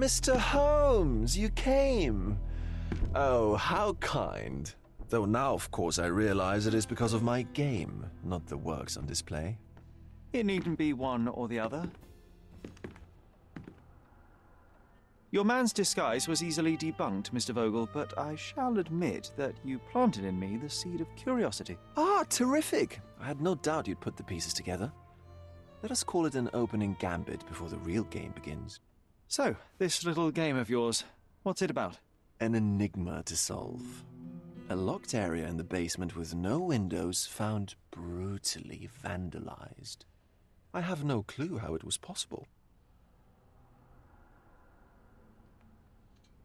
Mr. Holmes, you came. Oh, how kind. Though now, of course, I realize it is because of my game, not the works on display. It needn't be one or the other. Your man's disguise was easily debunked, Mr. Vogel, but I shall admit that you planted in me the seed of curiosity. Ah, terrific! I had no doubt you'd put the pieces together. Let us call it an opening gambit before the real game begins. So, this little game of yours, what's it about? An enigma to solve. A locked area in the basement with no windows found brutally vandalized. I have no clue how it was possible.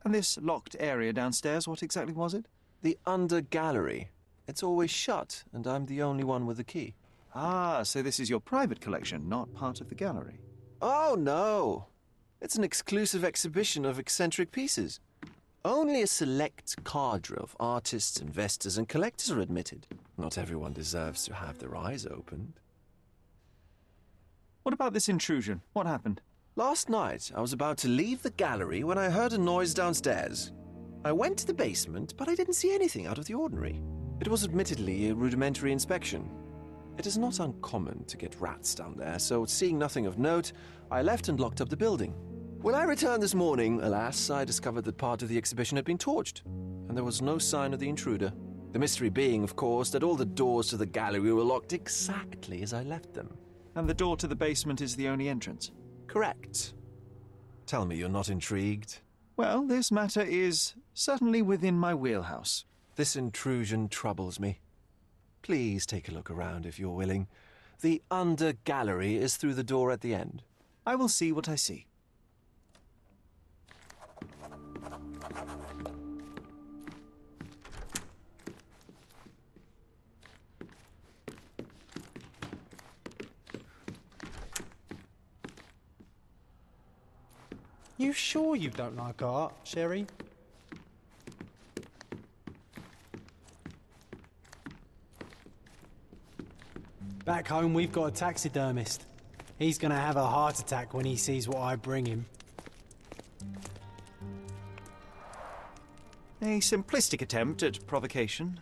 And this locked area downstairs, what exactly was it? The under gallery. It's always shut, and I'm the only one with the key. Ah, so this is your private collection, not part of the gallery. Oh, no! It's an exclusive exhibition of eccentric pieces. Only a select cadre of artists, investors, and collectors are admitted. Not everyone deserves to have their eyes opened. What about this intrusion? What happened? Last night, I was about to leave the gallery when I heard a noise downstairs. I went to the basement, but I didn't see anything out of the ordinary. It was admittedly a rudimentary inspection. It is not uncommon to get rats down there, so seeing nothing of note, I left and locked up the building. When I returned this morning, alas, I discovered that part of the exhibition had been torched, and there was no sign of the intruder. The mystery being, of course, that all the doors to the gallery were locked exactly as I left them. And the door to the basement is the only entrance? Correct. Tell me you're not intrigued. Well, this matter is certainly within my wheelhouse. This intrusion troubles me. Please take a look around if you're willing. The under gallery is through the door at the end. I will see what I see. You sure you don't like art, Sherry? Back home, we've got a taxidermist. He's gonna have a heart attack when he sees what I bring him. A simplistic attempt at provocation.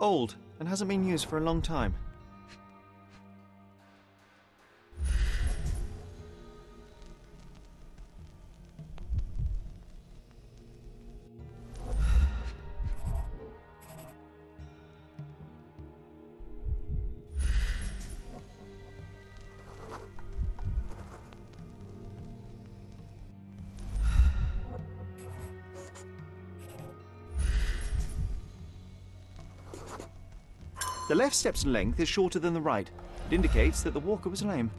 Old and hasn't been used for a long time. Left step's length is shorter than the right. It indicates that the walker was lame.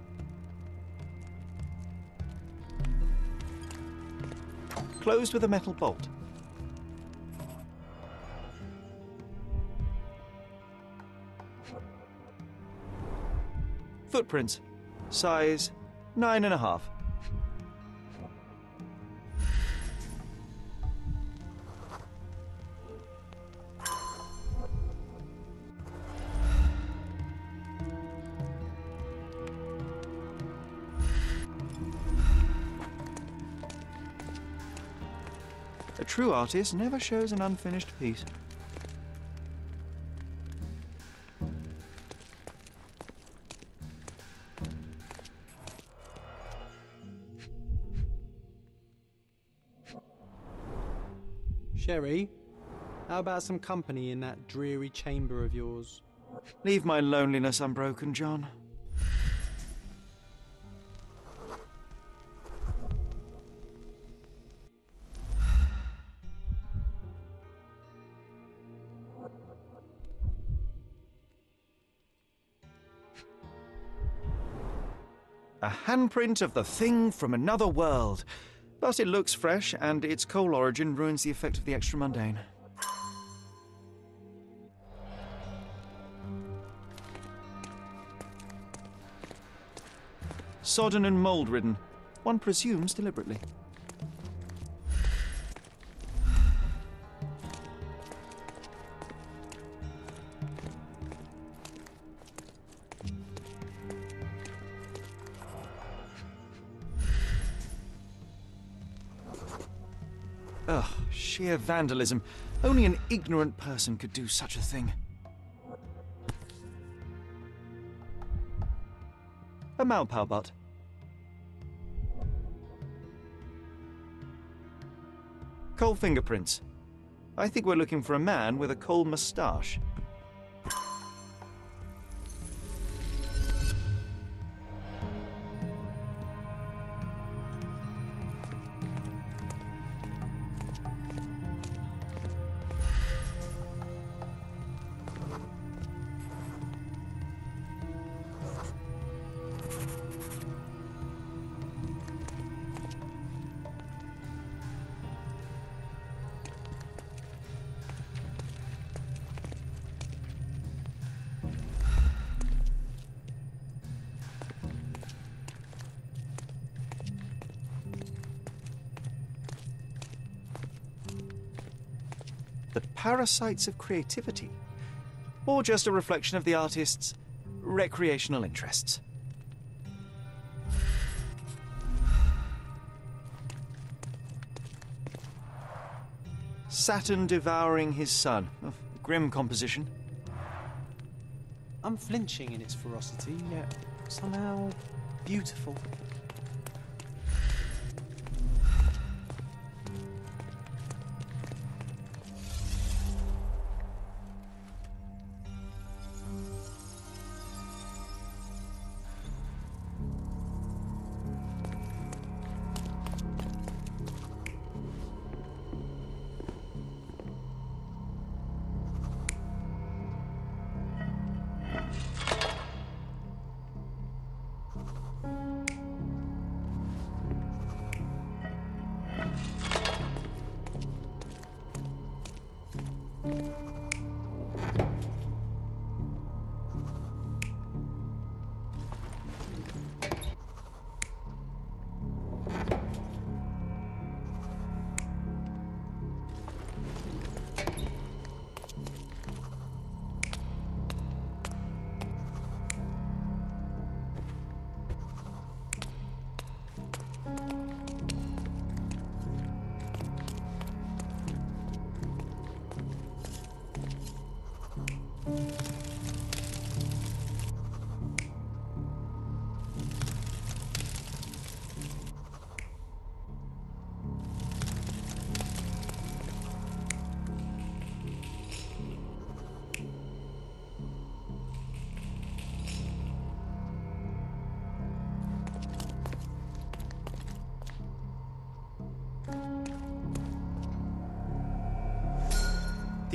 Closed with a metal bolt. Footprints. Size nine and a half. Artist never shows an unfinished piece. Sherry, how about some company in that dreary chamber of yours? Leave my loneliness unbroken, John. imprint of the thing from another world. But it looks fresh, and its coal origin ruins the effect of the extra mundane. Sodden and mould ridden, one presumes deliberately. Sheer vandalism. Only an ignorant person could do such a thing. A Malpau butt. Coal fingerprints. I think we're looking for a man with a coal moustache. Parasites of creativity, or just a reflection of the artist's recreational interests. Saturn devouring his son. Oh, grim composition. Unflinching in its ferocity, yet somehow beautiful.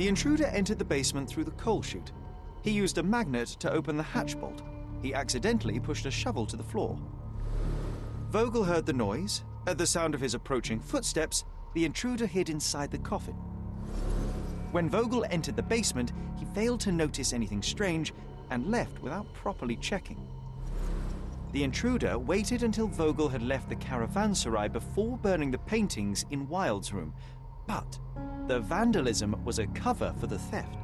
The intruder entered the basement through the coal chute. He used a magnet to open the hatch bolt. He accidentally pushed a shovel to the floor. Vogel heard the noise. At the sound of his approaching footsteps, the intruder hid inside the coffin. When Vogel entered the basement, he failed to notice anything strange and left without properly checking. The intruder waited until Vogel had left the caravanserai before burning the paintings in Wilde's room, but the vandalism was a cover for the theft.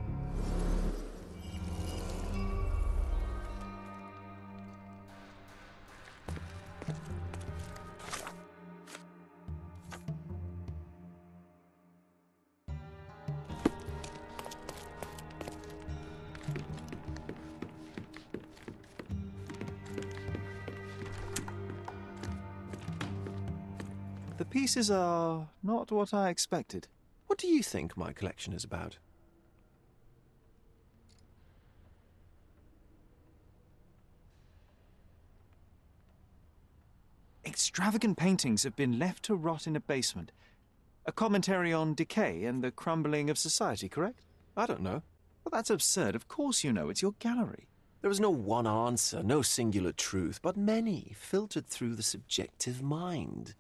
The pieces are not what I expected. What do you think my collection is about? Extravagant paintings have been left to rot in a basement. A commentary on decay and the crumbling of society, correct? I don't know. Well, that's absurd. Of course you know. It's your gallery. There is no one answer, no singular truth, but many filtered through the subjective mind.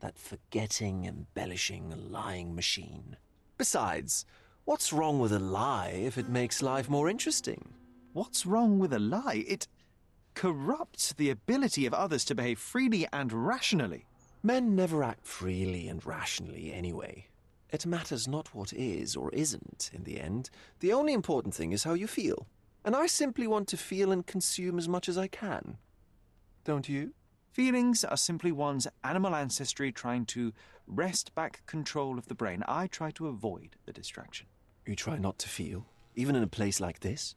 That forgetting, embellishing, lying machine. Besides, what's wrong with a lie if it makes life more interesting? What's wrong with a lie? It corrupts the ability of others to behave freely and rationally. Men never act freely and rationally anyway. It matters not what is or isn't in the end. The only important thing is how you feel. And I simply want to feel and consume as much as I can. Don't you? Feelings are simply one's animal ancestry trying to wrest back control of the brain. I try to avoid the distraction. You try not to feel, even in a place like this?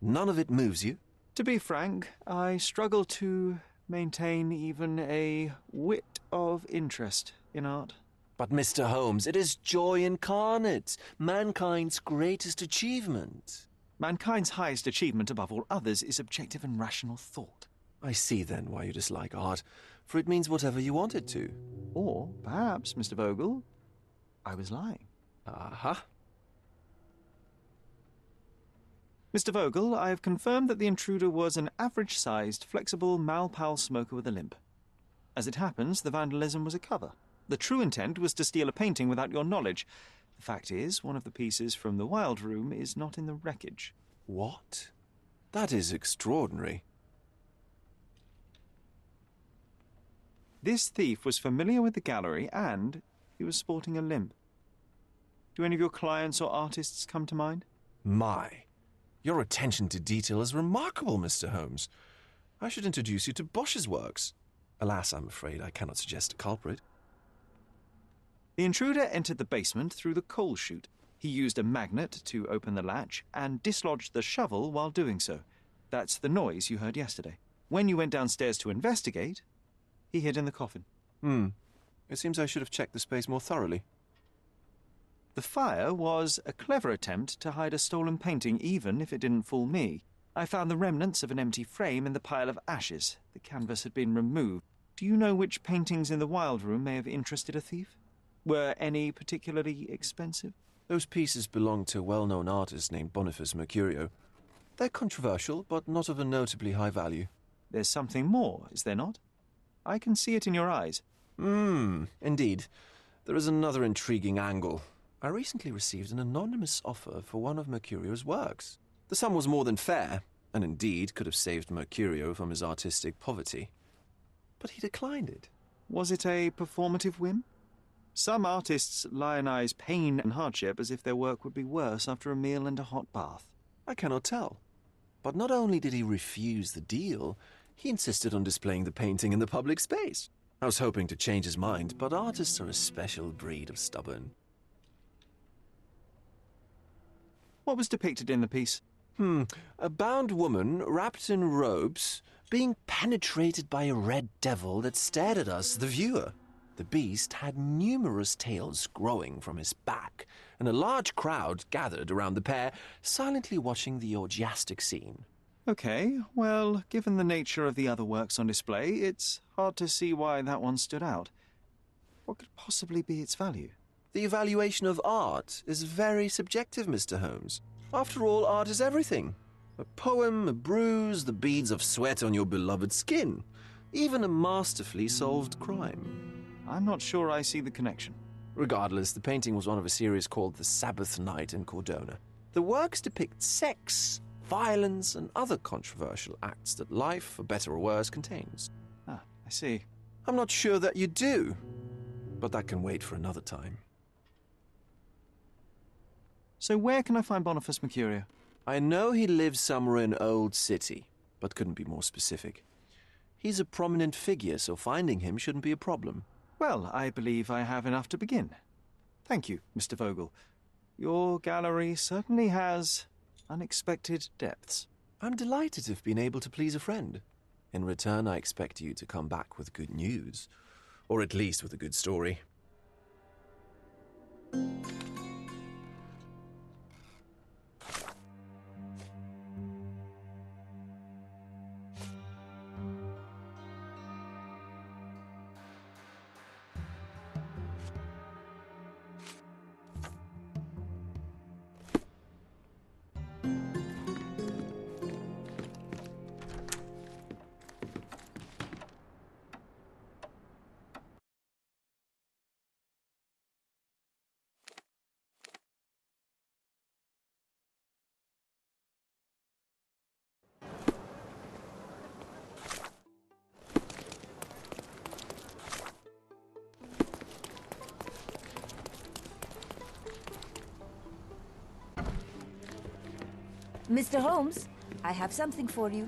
None of it moves you? To be frank, I struggle to maintain even a whit of interest in art. But, Mr. Holmes, it is joy incarnate, mankind's greatest achievement. Mankind's highest achievement above all others is objective and rational thought. I see then why you dislike art, for it means whatever you want it to. Or perhaps, Mr. Vogel, I was lying. Aha. Uh-huh. Mr. Vogel, I have confirmed that the intruder was an average sized, flexible Malpal smoker with a limp. As it happens, the vandalism was a cover. The true intent was to steal a painting without your knowledge. The fact is, one of the pieces from the Wild Room is not in the wreckage. What? That is extraordinary. This thief was familiar with the gallery and he was sporting a limp. Do any of your clients or artists come to mind? My. Your attention to detail is remarkable, Mr. Holmes. I should introduce you to Bosch's works. Alas, I'm afraid I cannot suggest a culprit. The intruder entered the basement through the coal chute. He used a magnet to open the latch and dislodged the shovel while doing so. That's the noise you heard yesterday. When you went downstairs to investigate, he hid in the coffin. Hmm. It seems I should have checked the space more thoroughly. The fire was a clever attempt to hide a stolen painting, even if it didn't fool me. I found the remnants of an empty frame in the pile of ashes. The canvas had been removed. Do you know which paintings in the Wild Room may have interested a thief? Were any particularly expensive? Those pieces belong to a well known artist named Boniface Mercurio. They're controversial, but not of a notably high value. There's something more, is there not? I can see it in your eyes. Hmm, indeed. There is another intriguing angle. I recently received an anonymous offer for one of Mercurio's works. The sum was more than fair, and indeed could have saved Mercurio from his artistic poverty. But he declined it. Was it a performative whim? Some artists lionize pain and hardship as if their work would be worse after a meal and a hot bath. I cannot tell. But not only did he refuse the deal, he insisted on displaying the painting in the public space. I was hoping to change his mind, but artists are a special breed of stubborn. What was depicted in the piece? Hmm. A bound woman, wrapped in robes, being penetrated by a red devil that stared at us, the viewer. The beast had numerous tails growing from his back, and a large crowd gathered around the pair, silently watching the orgiastic scene. Okay, well, given the nature of the other works on display, it's hard to see why that one stood out. What could possibly be its value? The evaluation of art is very subjective, Mr. Holmes. After all, art is everything a poem, a bruise, the beads of sweat on your beloved skin, even a masterfully solved crime. I'm not sure I see the connection. Regardless, the painting was one of a series called The Sabbath Night in Cordona. The works depict sex, violence, and other controversial acts that life, for better or worse, contains. Ah, I see. I'm not sure that you do, but that can wait for another time. So where can I find Boniface Mercurio? I know he lives somewhere in Old City, but couldn't be more specific. He's a prominent figure, so finding him shouldn't be a problem. Well, I believe I have enough to begin. Thank you, Mr. Vogel. Your gallery certainly has unexpected depths. I'm delighted to have been able to please a friend. In return, I expect you to come back with good news, or at least with a good story. Mr. Holmes, I have something for you.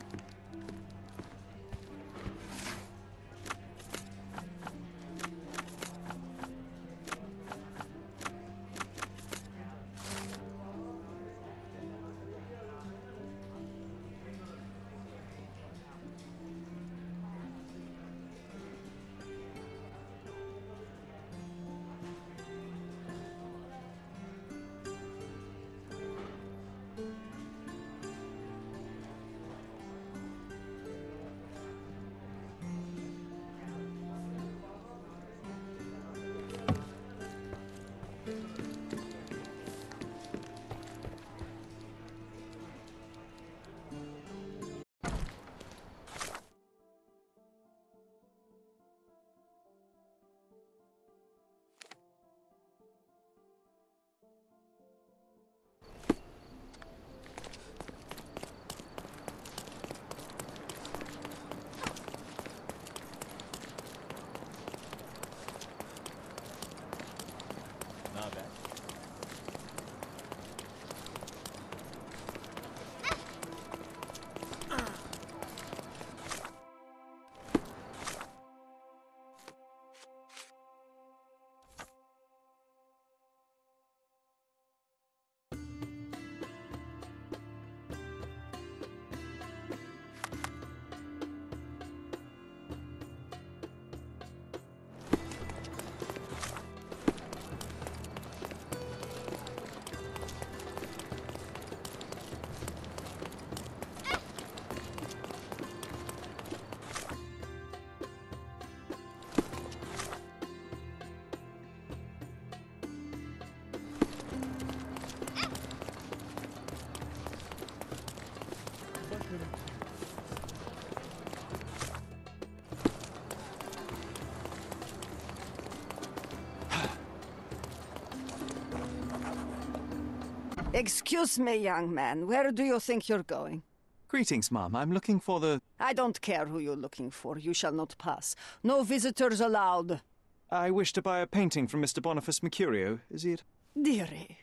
Excuse me, young man. Where do you think you're going? Greetings, ma'am. I'm looking for the. I don't care who you're looking for. You shall not pass. No visitors allowed. I wish to buy a painting from Mr. Boniface Mercurio. Is he at. Dearie,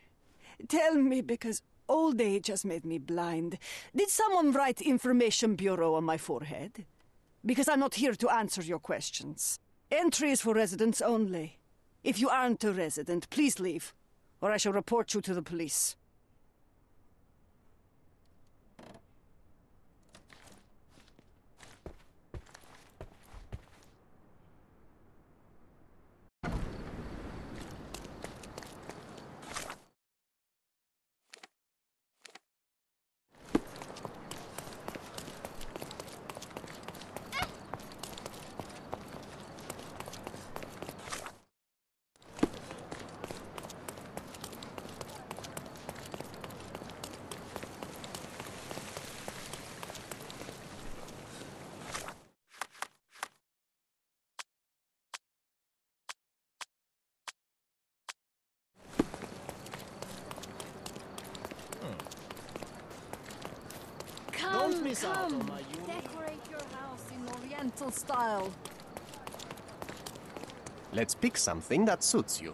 tell me because old age has made me blind. Did someone write Information Bureau on my forehead? Because I'm not here to answer your questions. Entry is for residents only. If you aren't a resident, please leave, or I shall report you to the police. Come, come. Decorate your house in Oriental style. Let's pick something that suits you.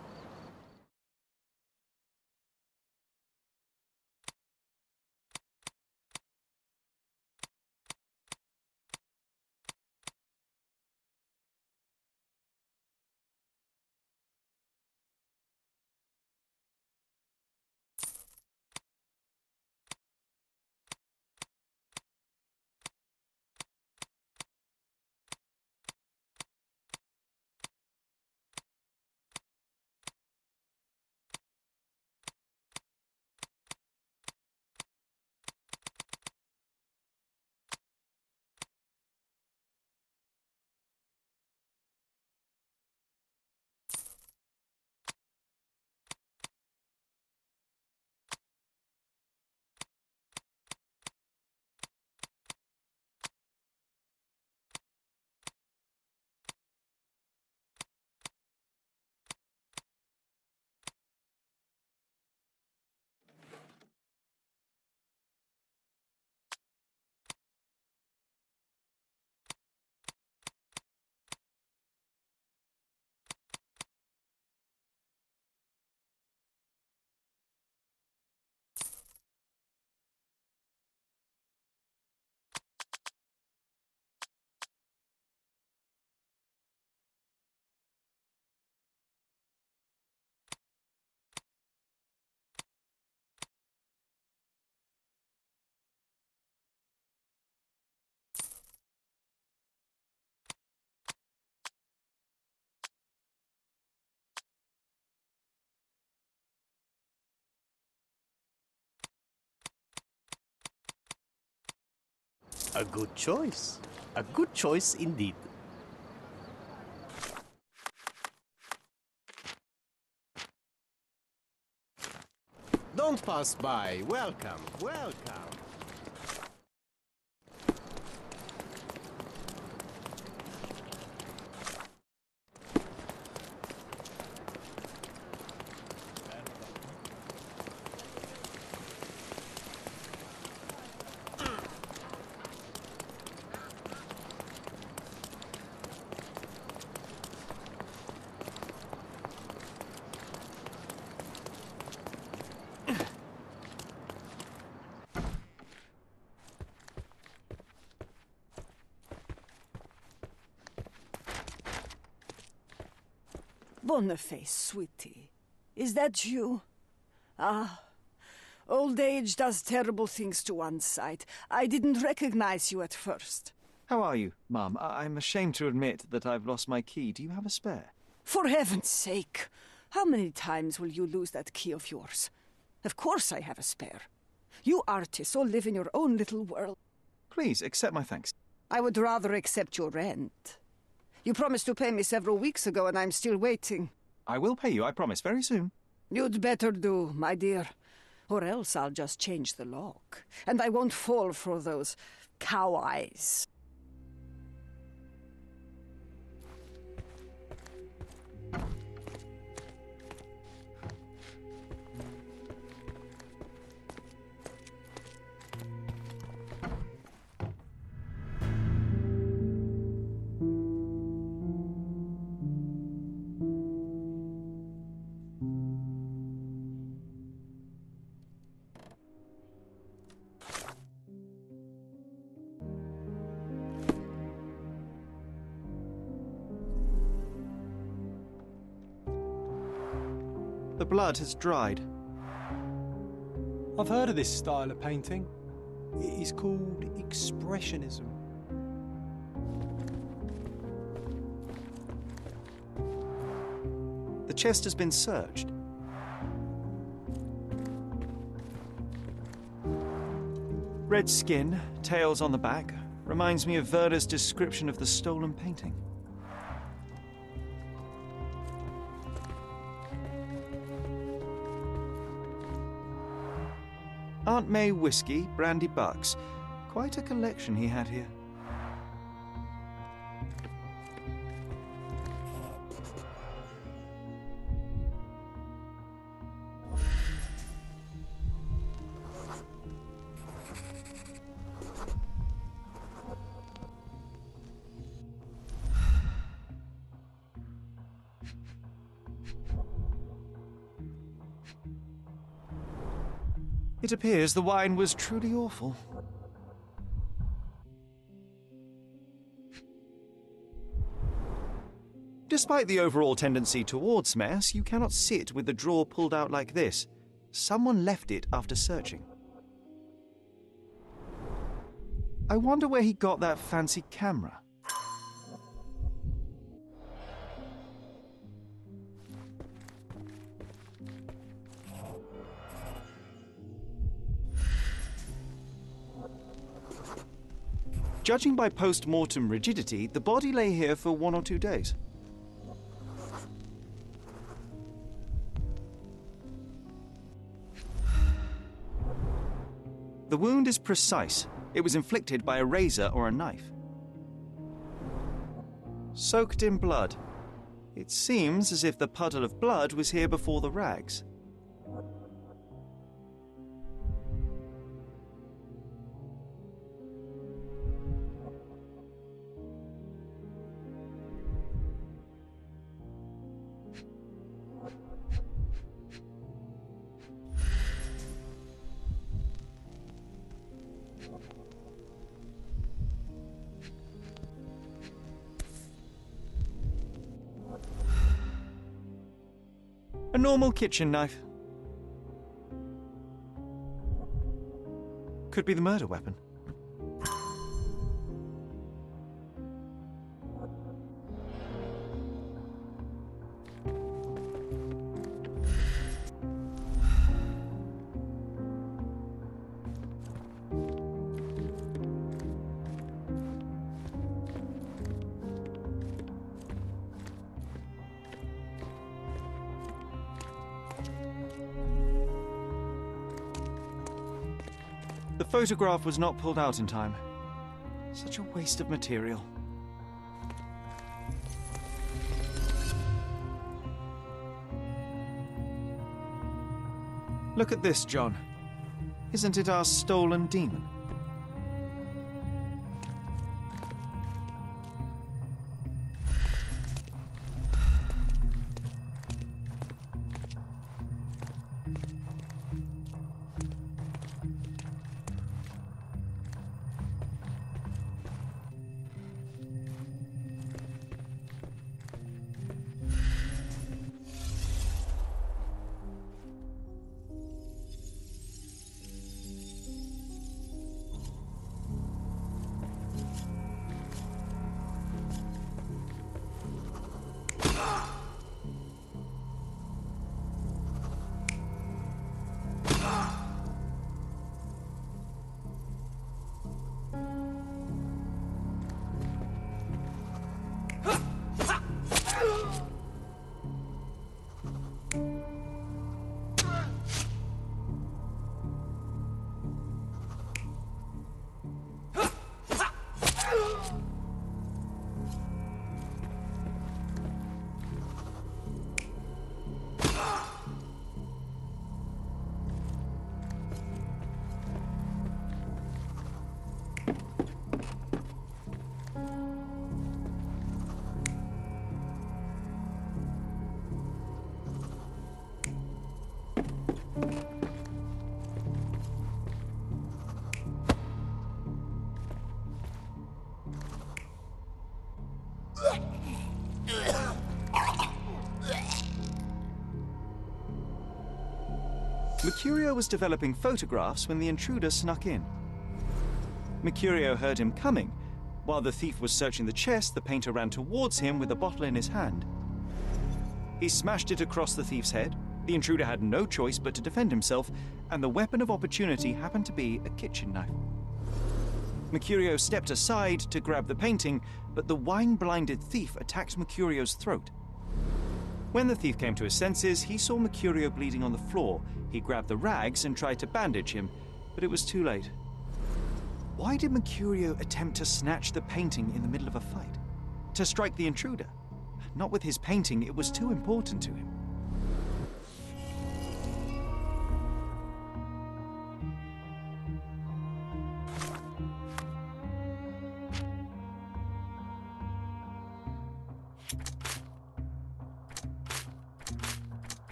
A good choice. A good choice indeed. Don't pass by. Welcome, welcome. Boniface, sweetie. Is that you? Ah. Old age does terrible things to one's sight. I didn't recognize you at first. How are you, Mum? I- I'm ashamed to admit that I've lost my key. Do you have a spare? For heaven's sake! How many times will you lose that key of yours? Of course I have a spare. You artists all live in your own little world. Please accept my thanks. I would rather accept your rent. You promised to pay me several weeks ago, and I'm still waiting. I will pay you, I promise, very soon. You'd better do, my dear. Or else I'll just change the lock. And I won't fall for those cow eyes. Blood has dried. I've heard of this style of painting. It is called Expressionism. The chest has been searched. Red skin, tails on the back, reminds me of Verda's description of the stolen painting. Aunt May whiskey, brandy bucks. Quite a collection he had here. It appears the wine was truly awful. Despite the overall tendency towards mess, you cannot sit with the drawer pulled out like this. Someone left it after searching. I wonder where he got that fancy camera. Judging by post mortem rigidity, the body lay here for one or two days. The wound is precise. It was inflicted by a razor or a knife. Soaked in blood. It seems as if the puddle of blood was here before the rags. Kitchen knife. Could be the murder weapon. Photograph was not pulled out in time. Such a waste of material. Look at this, John. Isn't it our stolen demon? Was developing photographs when the intruder snuck in. Mercurio heard him coming. While the thief was searching the chest, the painter ran towards him with a bottle in his hand. He smashed it across the thief's head. The intruder had no choice but to defend himself, and the weapon of opportunity happened to be a kitchen knife. Mercurio stepped aside to grab the painting, but the wine blinded thief attacked Mercurio's throat. When the thief came to his senses, he saw Mercurio bleeding on the floor. He grabbed the rags and tried to bandage him, but it was too late. Why did Mercurio attempt to snatch the painting in the middle of a fight? To strike the intruder? Not with his painting, it was too important to him.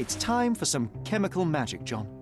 It's time for some chemical magic, Jon.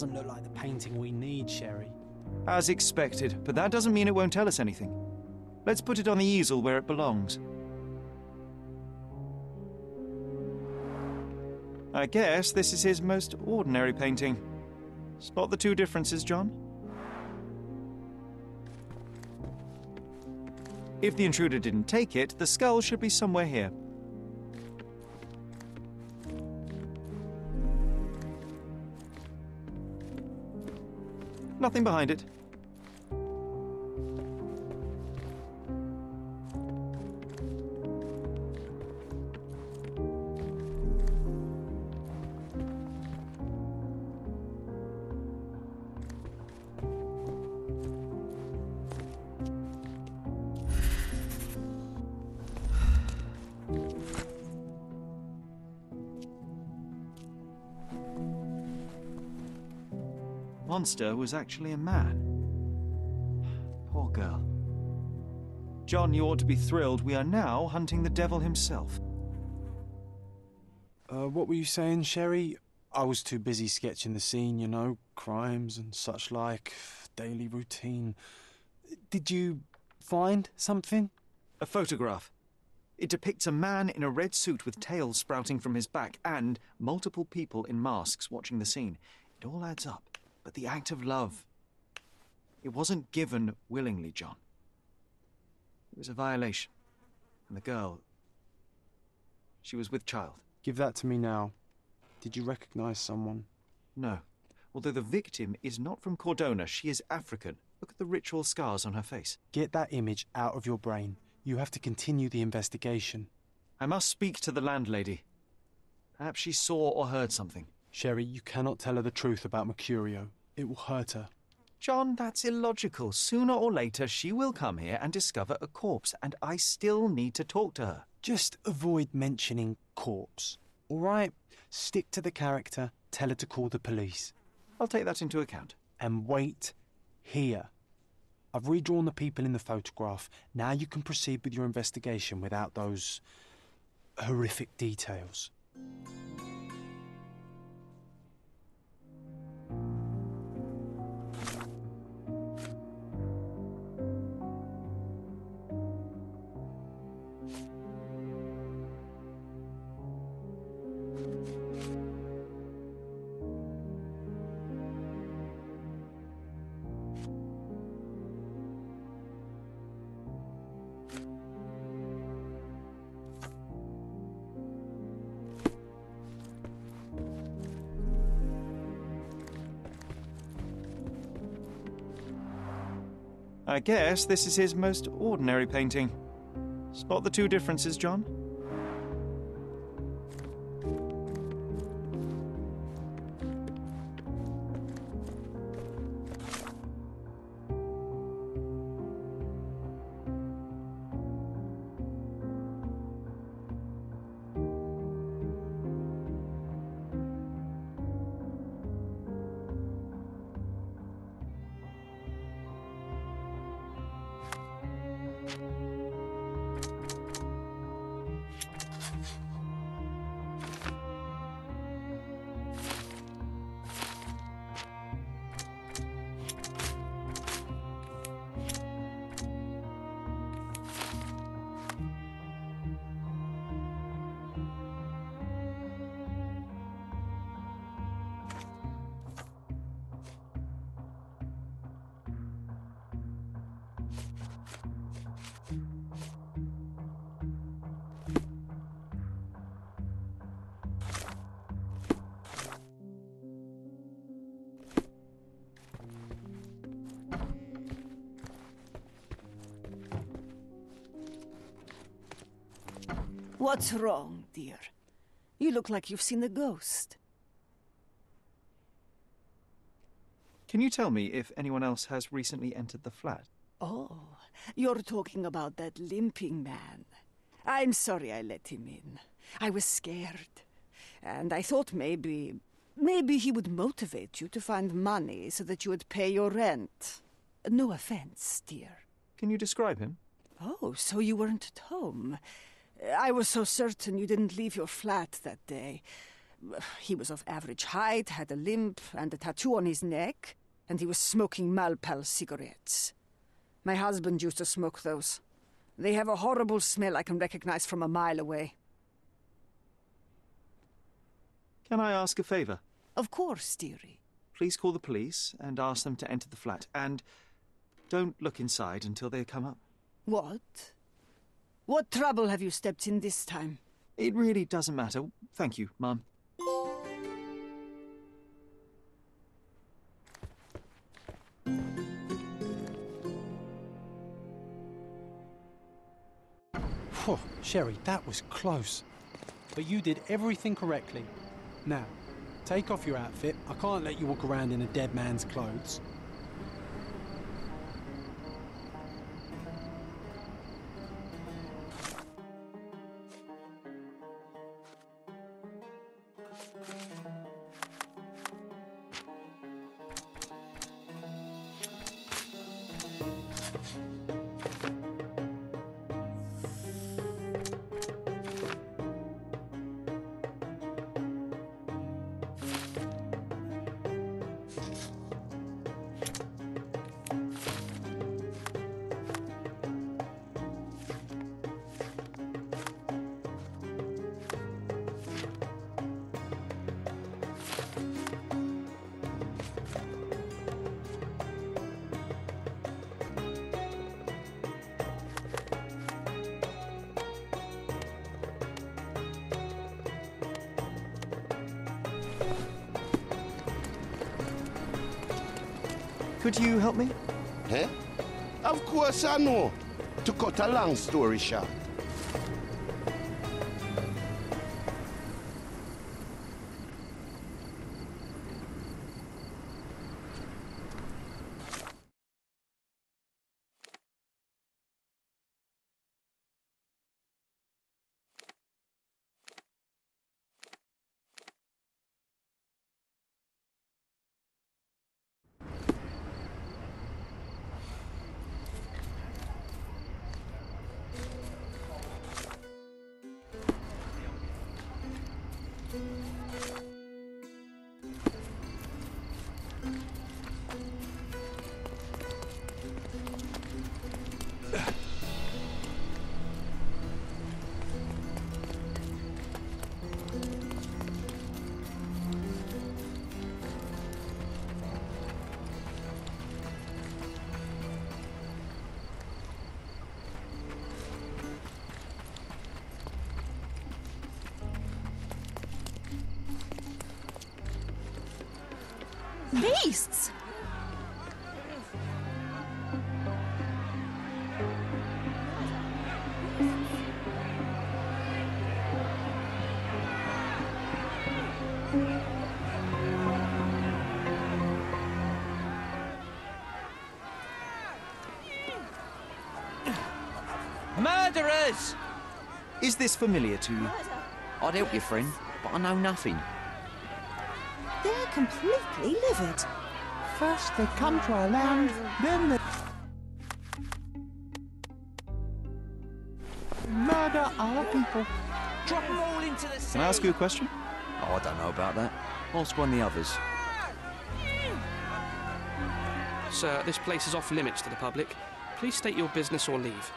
Doesn't look like the painting we need, Sherly. As expected, but that doesn't mean it won't tell us anything. Let's put it on the easel where it belongs. I guess this is his most ordinary painting. Spot the two differences, Jon? If the intruder didn't take it, the skull should be somewhere here. Nothing behind it. Monster was actually a man. Poor girl. Jon, you ought to be thrilled. We are now hunting the devil himself. Uh, what were you saying, Sherly? I was too busy sketching the scene, you know, crimes and such like, daily routine. Did you find something? A photograph. It depicts a man in a red suit with tails sprouting from his back and multiple people in masks watching the scene. It all adds up. But the act of love, it wasn't given willingly, Jon. It was a violation. And the girl, she was with child. Give that to me now. Did you recognize someone? No. Although the victim is not from Cordona, she is African. Look at the ritual scars on her face. Get that image out of your brain. You have to continue the investigation. I must speak to the landlady. Perhaps she saw or heard something. Sherly, you cannot tell her the truth about Mercurio. It will hurt her. Jon, that's illogical. Sooner or later, she will come here and discover a corpse, and I still need to talk to her. Just avoid mentioning corpse. All right? Stick to the character. Tell her to call the police. I'll take that into account. And wait here. I've redrawn the people in the photograph. Now you can proceed with your investigation without those horrific details. I guess this is his most ordinary painting. Spot the two differences, Jon? What's wrong, dear? You look like you've seen a ghost. Can you tell me if anyone else has recently entered the flat? Oh, you're talking about that limping man. I'm sorry I let him in. I was scared. And I thought maybe. maybe he would motivate you to find money so that you would pay your rent. No offense, dear. Can you describe him? Oh, so you weren't at home. I was so certain you didn't leave your flat that day. He was of average height, had a limp and a tattoo on his neck, and he was smoking Malpal cigarettes. My husband used to smoke those. They have a horrible smell I can recognize from a mile away. Can I ask a favor? Of course, dearie. Please call the police and ask them to enter the flat. And don't look inside until they come up. What? What trouble have you stepped in this time? It really doesn't matter. Thank you, Mum. Phew, Sherly, that was close. But you did everything correctly. Now, take off your outfit. I can't let you walk around in a dead man's clothes. A long story short. Beasts! Murderers! Is this familiar to you? I'd help you, friend, but I know nothing. They're completely livid. First they come to our land, then they murder our people. Drop them all into the sea! Can I ask you a question? Oh, I don't know about that. Ask one of the others. Sir, this place is off limits to the public. Please state your business or leave,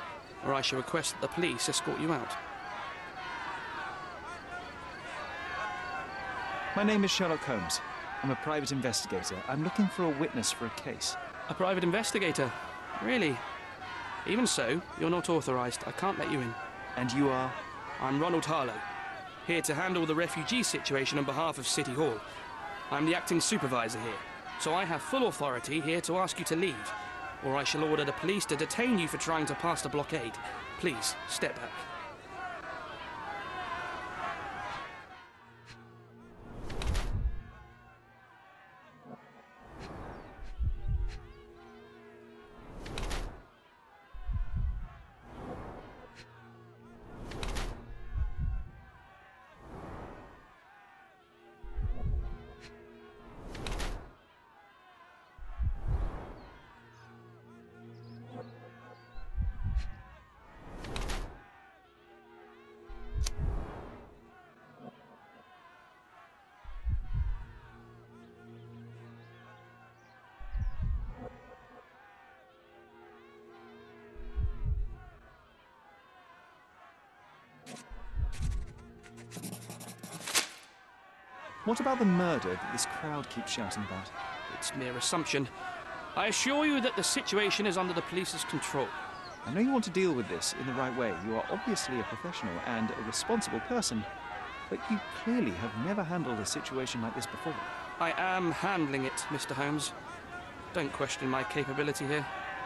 or I shall request that the police escort you out. My name is Sherlock Holmes. I'm a private investigator. I'm looking for a witness for a case. A private investigator? Really? Even so, you're not authorized. I can't let you in. And you are? I'm Ronald Harlow, here to handle the refugee situation on behalf of City Hall. I'm the acting supervisor here, so I have full authority here to ask you to leave, or I shall order the police to detain you for trying to pass the blockade. Please, step back. What about the murder that this crowd keeps shouting about? It's mere assumption. I assure you that the situation is under the police's control. I know you want to deal with this in the right way. You are obviously a professional and a responsible person, but you clearly have never handled a situation like this before. I am handling it, Mr. Holmes. Don't question my capability here.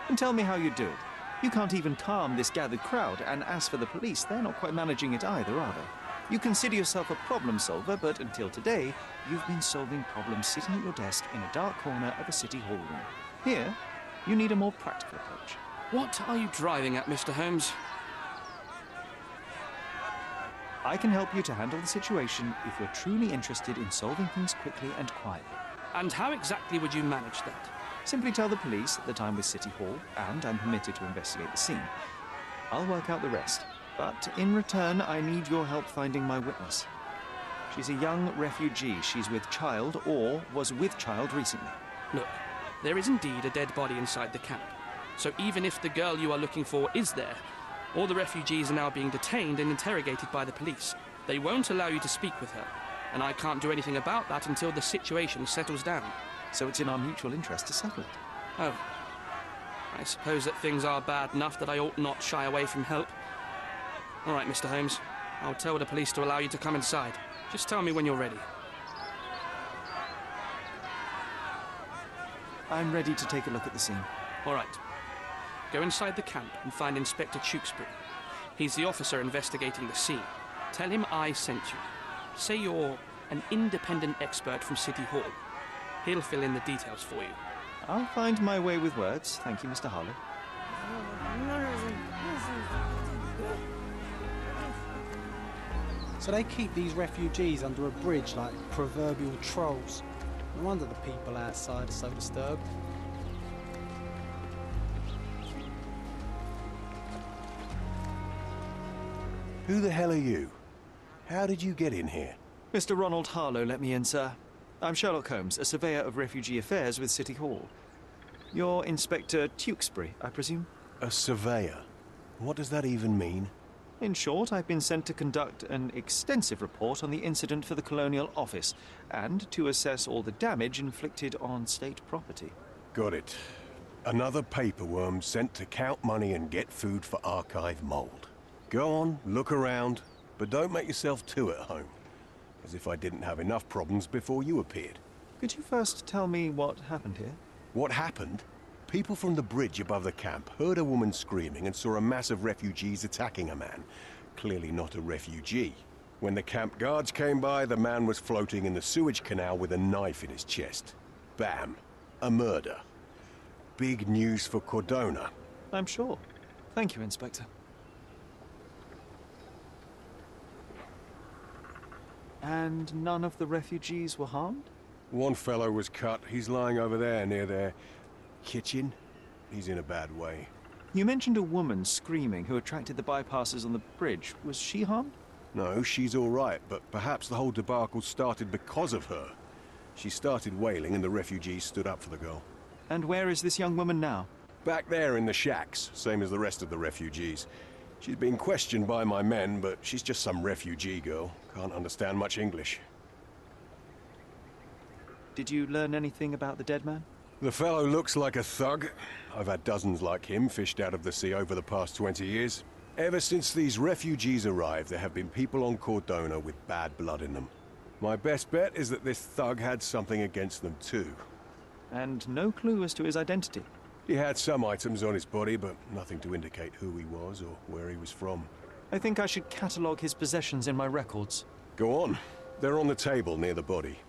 And tell me how you do it. You can't even calm this gathered crowd, and as for the police, they're not quite managing it either, are they? You consider yourself a problem solver, but until today, you've been solving problems sitting at your desk in a dark corner of a city hall room. Here, you need a more practical approach. What are you driving at, Mr. Holmes? I can help you to handle the situation if you're truly interested in solving things quickly and quietly. And how exactly would you manage that? Simply tell the police that I'm with City Hall and I'm permitted to investigate the scene. I'll work out the rest, but in return, I need your help finding my witness. She's a young refugee. She's with child or was with child recently. Look, there is indeed a dead body inside the camp. So even if the girl you are looking for is there, all the refugees are now being detained and interrogated by the police. They won't allow you to speak with her, and I can't do anything about that until the situation settles down. So it's in our mutual interest to settle it. Oh. I suppose that things are bad enough that I ought not shy away from help. All right, Mr. Holmes. I'll tell the police to allow you to come inside. Just tell me when you're ready. I'm ready to take a look at the scene. All right. Go inside the camp and find Inspector Tewkesbury. He's the officer investigating the scene. Tell him I sent you. Say you're an independent expert from City Hall. He'll fill in the details for you. I'll find my way with words. Thank you, Mr. Harlow. So they keep these refugees under a bridge like proverbial trolls. No wonder the people outside are so disturbed. Who the hell are you? How did you get in here? Mr. Ronald Harlow let me in, sir. I'm Sherlock Holmes, a surveyor of refugee affairs with City Hall. You're Inspector Tewkesbury, I presume? A surveyor? What does that even mean? In short, I've been sent to conduct an extensive report on the incident for the Colonial Office and to assess all the damage inflicted on state property. Got it. Another paperworm sent to count money and get food for archive mold. Go on, look around, but don't make yourself too at home. As if I didn't have enough problems before you appeared. Could you first tell me what happened here? What happened? People from the bridge above the camp heard a woman screaming and saw a mass of refugees attacking a man. Clearly not a refugee. When the camp guards came by, the man was floating in the sewage canal with a knife in his chest. Bam. A murder. Big news for Cordona. I'm sure. Thank you, Inspector. And none of the refugees were harmed? One fellow was cut. He's lying over there near their kitchen. He's in a bad way. You mentioned a woman screaming who attracted the bypassers on the bridge. Was she harmed? No, she's all right, but perhaps the whole debacle started because of her. She started wailing and the refugees stood up for the girl. And where is this young woman now? Back there in the shacks, same as the rest of the refugees. She's been questioned by my men, but she's just some refugee girl. Can't understand much English. Did you learn anything about the dead man? The fellow looks like a thug. I've had dozens like him fished out of the sea over the past 20 years. Ever since these refugees arrived, there have been people on Cordona with bad blood in them. My best bet is that this thug had something against them too. And no clue as to his identity? He had some items on his body, but nothing to indicate who he was or where he was from. I think I should catalogue his possessions in my records. Go on. They're on the table near the body.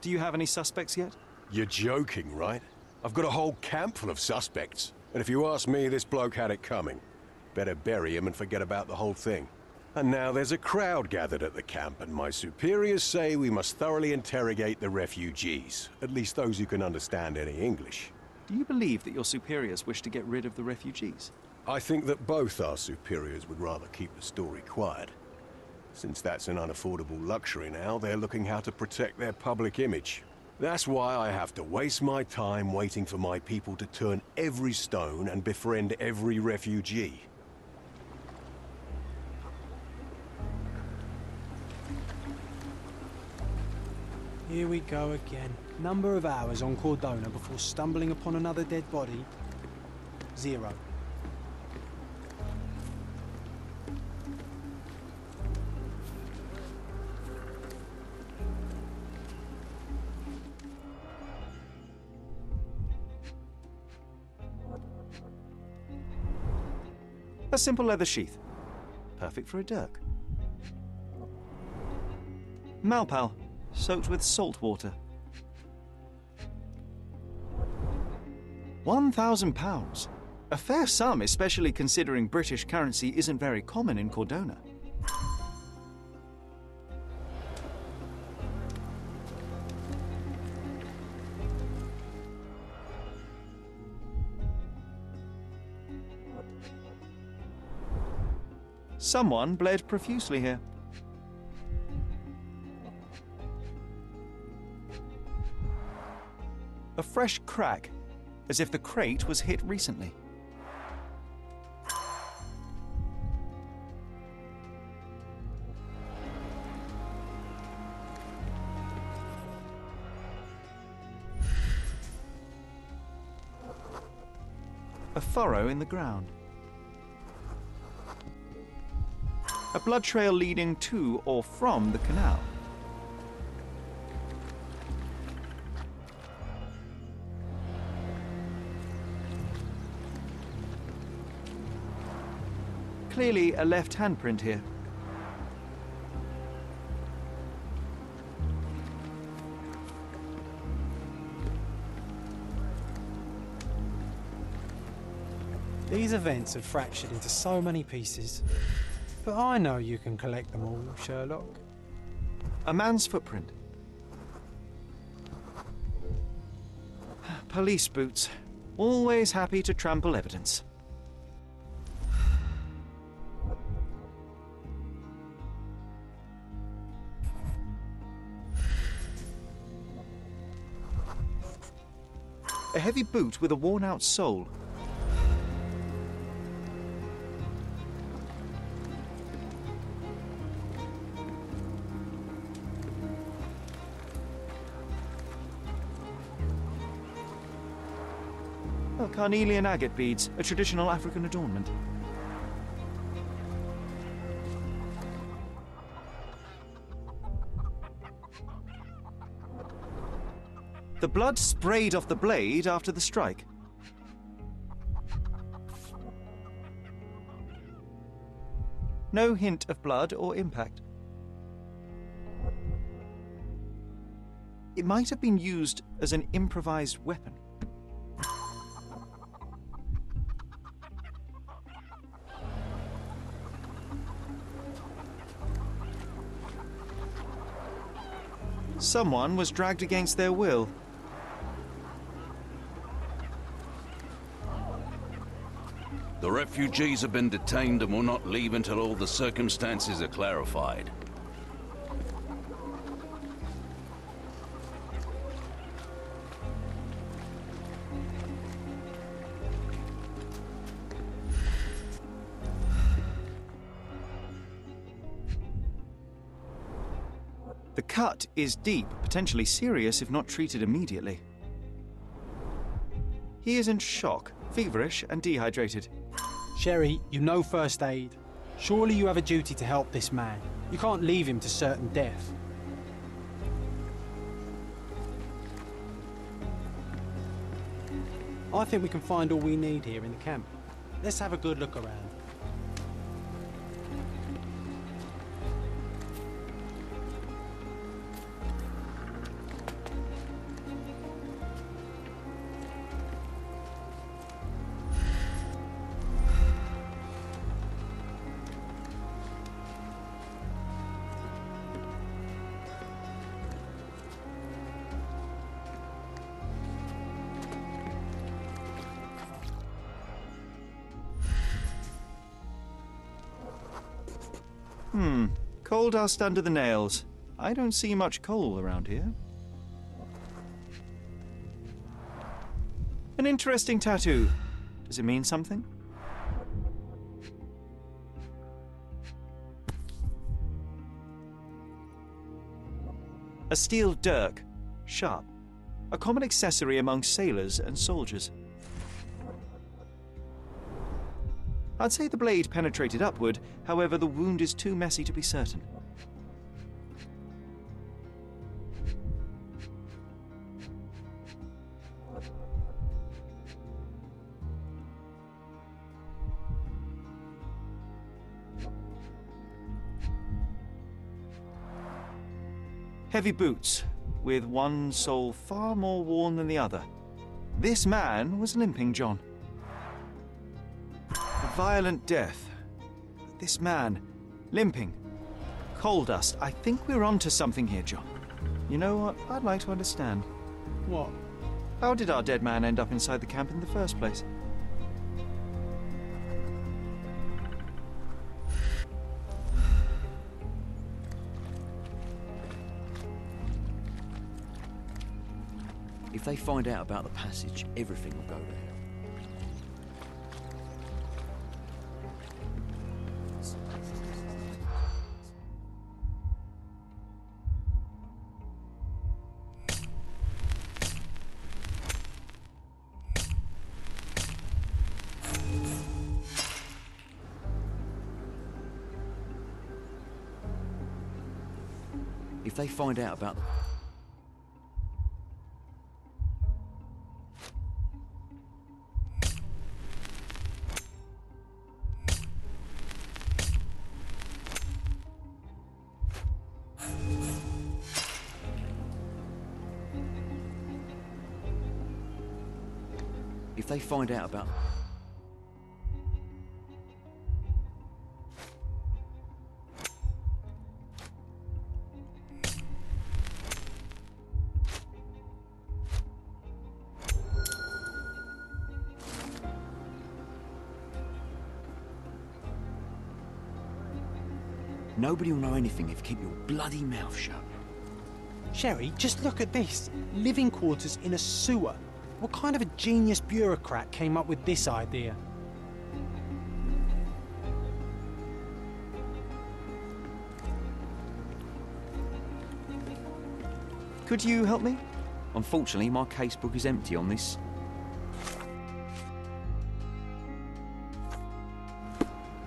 Do you have any suspects yet? You're joking, right? I've got a whole camp full of suspects. And if you ask me, this bloke had it coming. Better bury him and forget about the whole thing. And now there's a crowd gathered at the camp, and my superiors say we must thoroughly interrogate the refugees. At least those who can understand any English. Do you believe that your superiors wish to get rid of the refugees? I think that both our superiors would rather keep the story quiet. Since that's an unaffordable luxury now, they're looking how to protect their public image. That's why I have to waste my time waiting for my people to turn every stone and befriend every refugee. Here we go again. Number of hours on Cordona before stumbling upon another dead body? Zero. Simple leather sheath. Perfect for a dirk. Malpal, soaked with salt water. One thousand pounds. A fair sum, especially considering British currency isn't very common in Cordona. Someone bled profusely here. A fresh crack, as if the crate was hit recently. A furrow in the ground. A blood trail leading to or from the canal. Clearly a left handprint here. These events have fractured into so many pieces. But I know you can collect them all, Sherlock. A man's footprint. Police boots. Always happy to trample evidence. A heavy boot with a worn out sole. Carnelian agate beads, a traditional African adornment. The blood sprayed off the blade after the strike. No hint of blood or impact. It might have been used as an improvised weapon. Someone was dragged against their will. The refugees have been detained and will not leave until all the circumstances are clarified. Cut is deep, potentially serious if not treated immediately. He is in shock, feverish, and dehydrated. Sherly, you know first aid. Surely you have a duty to help this man. You can't leave him to certain death. I think we can find all we need here in the camp. Let's have a good look around. Dust under the nails. I don't see much coal around here. An interesting tattoo. Does it mean something? A steel dirk, sharp. A common accessory among sailors and soldiers. I'd say the blade penetrated upward, however, the wound is too messy to be certain. Heavy boots, with one sole far more worn than the other. This man was limping Jon. A violent death. This man, limping. Coal dust. I think we're onto something here, Jon. You know what? I'd like to understand. What? How did our dead man end up inside the camp in the first place? If they find out about the passage, everything will go there. If they find out about find out about Nobody will know anything if you keep your bloody mouth shut. Sherly, just look at this. Living quarters in a sewer. What kind of a genius bureaucrat came up with this idea? Could you help me? Unfortunately, my casebook is empty on this.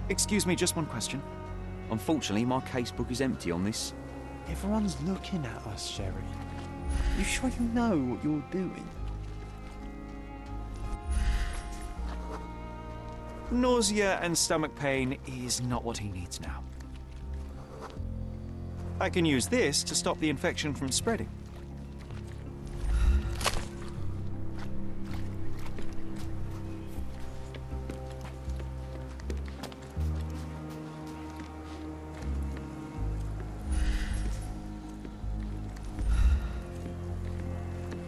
Excuse me, just one question. Unfortunately, my casebook is empty on this. Everyone's looking at us, Sherly. You sure you know what you're doing? Nausea and stomach pain is not what he needs now. I can use this to stop the infection from spreading.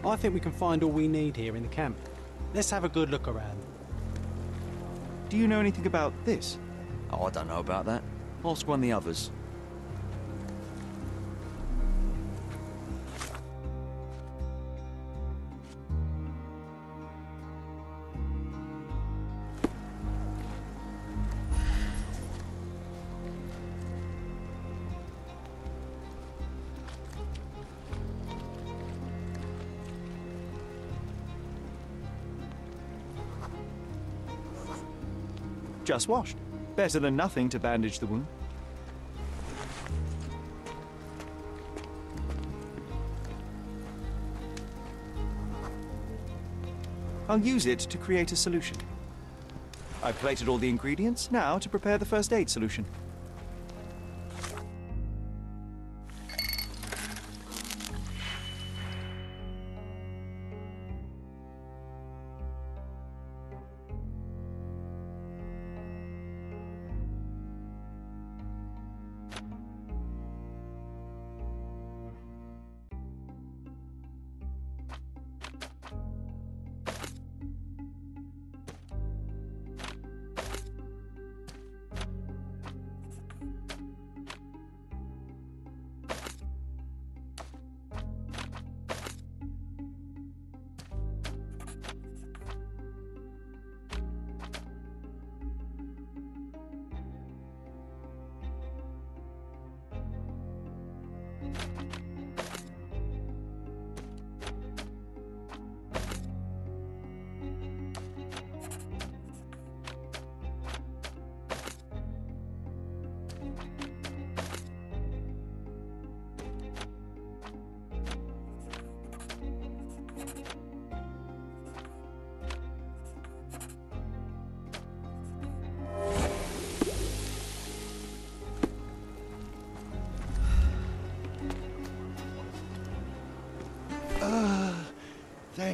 I think we can find all we need here in the camp. Let's have a good look around. Do you know anything about this? Oh, I don't know about that. Ask one of the others. Just washed. Better than nothing to bandage the wound. I'll use it to create a solution. I've plated all the ingredients, now to prepare the first aid solution.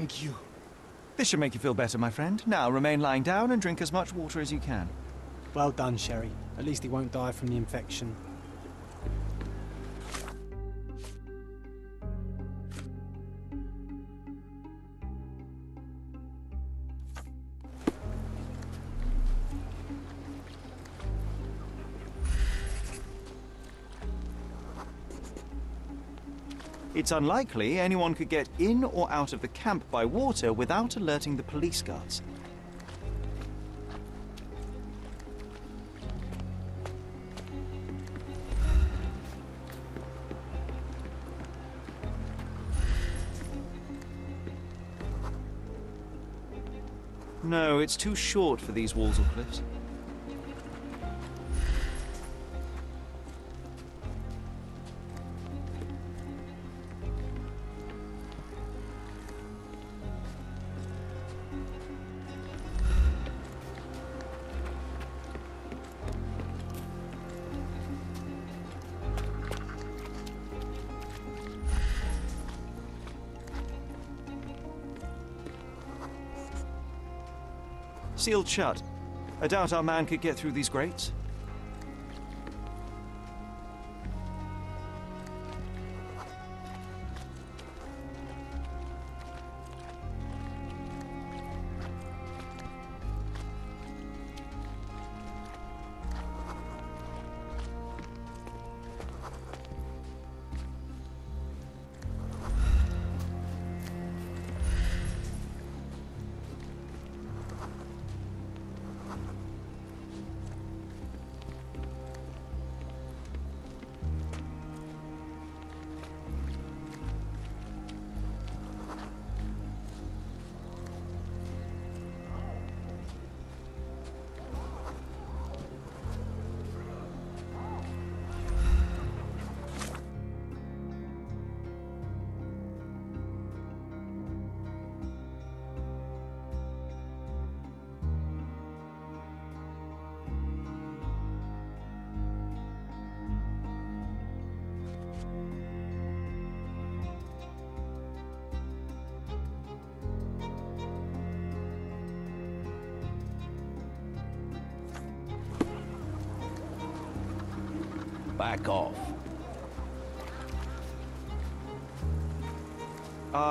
Thank you. This should make you feel better, my friend. Now remain lying down and drink as much water as you can. Well done, Sherly. At least he won't die from the infection. It's unlikely anyone could get in or out of the camp by water without alerting the police guards. No, it's too short for these walls or cliffs. Sealed shut. I doubt our man could get through these grates.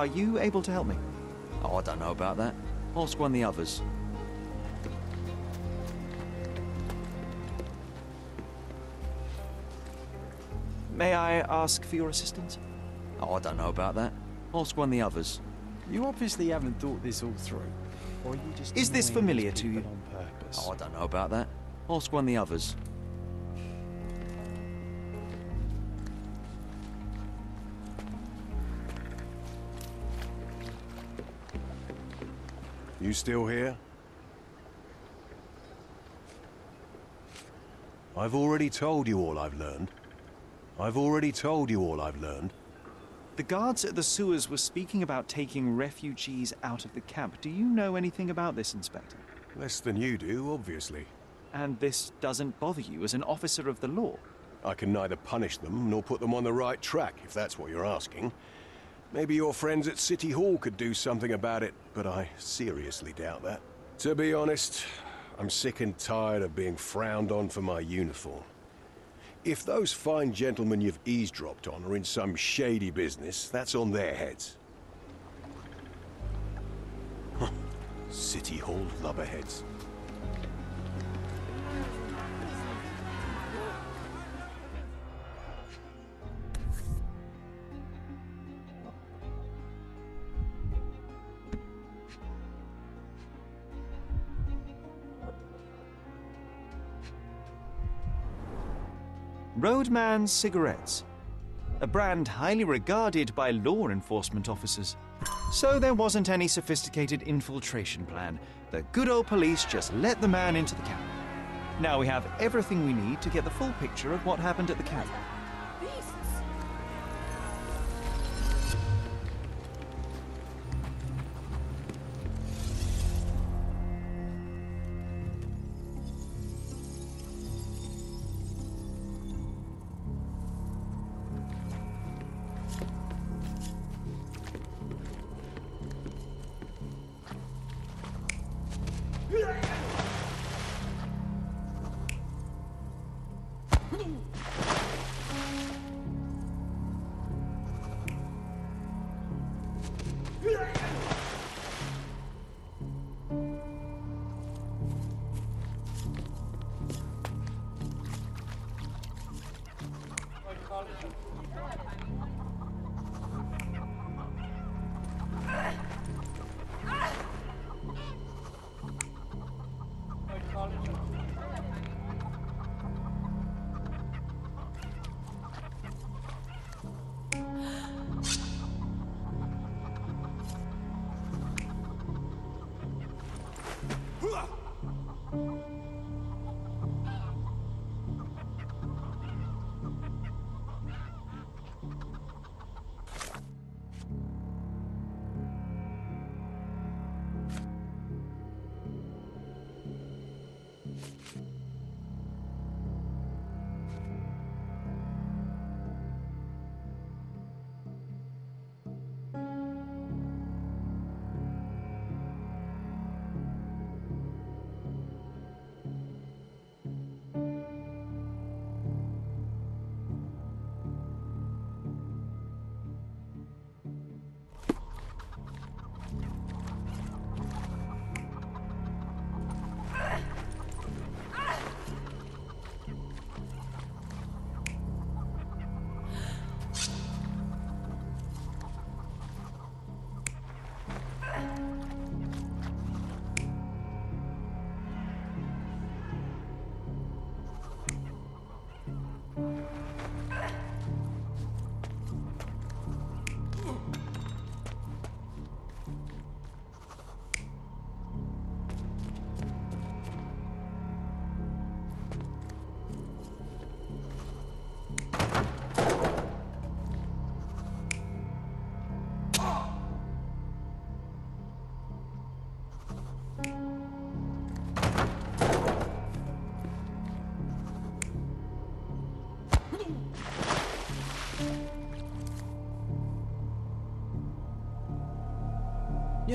Are you able to help me? Oh, I don't know about that. Ask one of the others. May I ask for your assistance? Oh, I don't know about that. Ask one of the others. You obviously haven't thought this all through. Or are you just Is this familiar to you? On purpose? Oh, I don't know about that. Ask one of the others. You still here? I've already told you all I've learned. I've already told you all I've learned. The guards at the sewers were speaking about taking refugees out of the camp. Do you know anything about this, Inspector? Less than you do, obviously. And this doesn't bother you as an officer of the law? I can neither punish them nor put them on the right track, if that's what you're asking. Maybe your friends at City Hall could do something about it, but I seriously doubt that. To be honest, I'm sick and tired of being frowned on for my uniform. If those fine gentlemen you've eavesdropped on are in some shady business, that's on their heads. City Hall lubberheads. Roadman Cigarettes. A brand highly regarded by law enforcement officers. So there wasn't any sophisticated infiltration plan. The good old police just let the man into the camp. Now we have everything we need to get the full picture of what happened at the camp.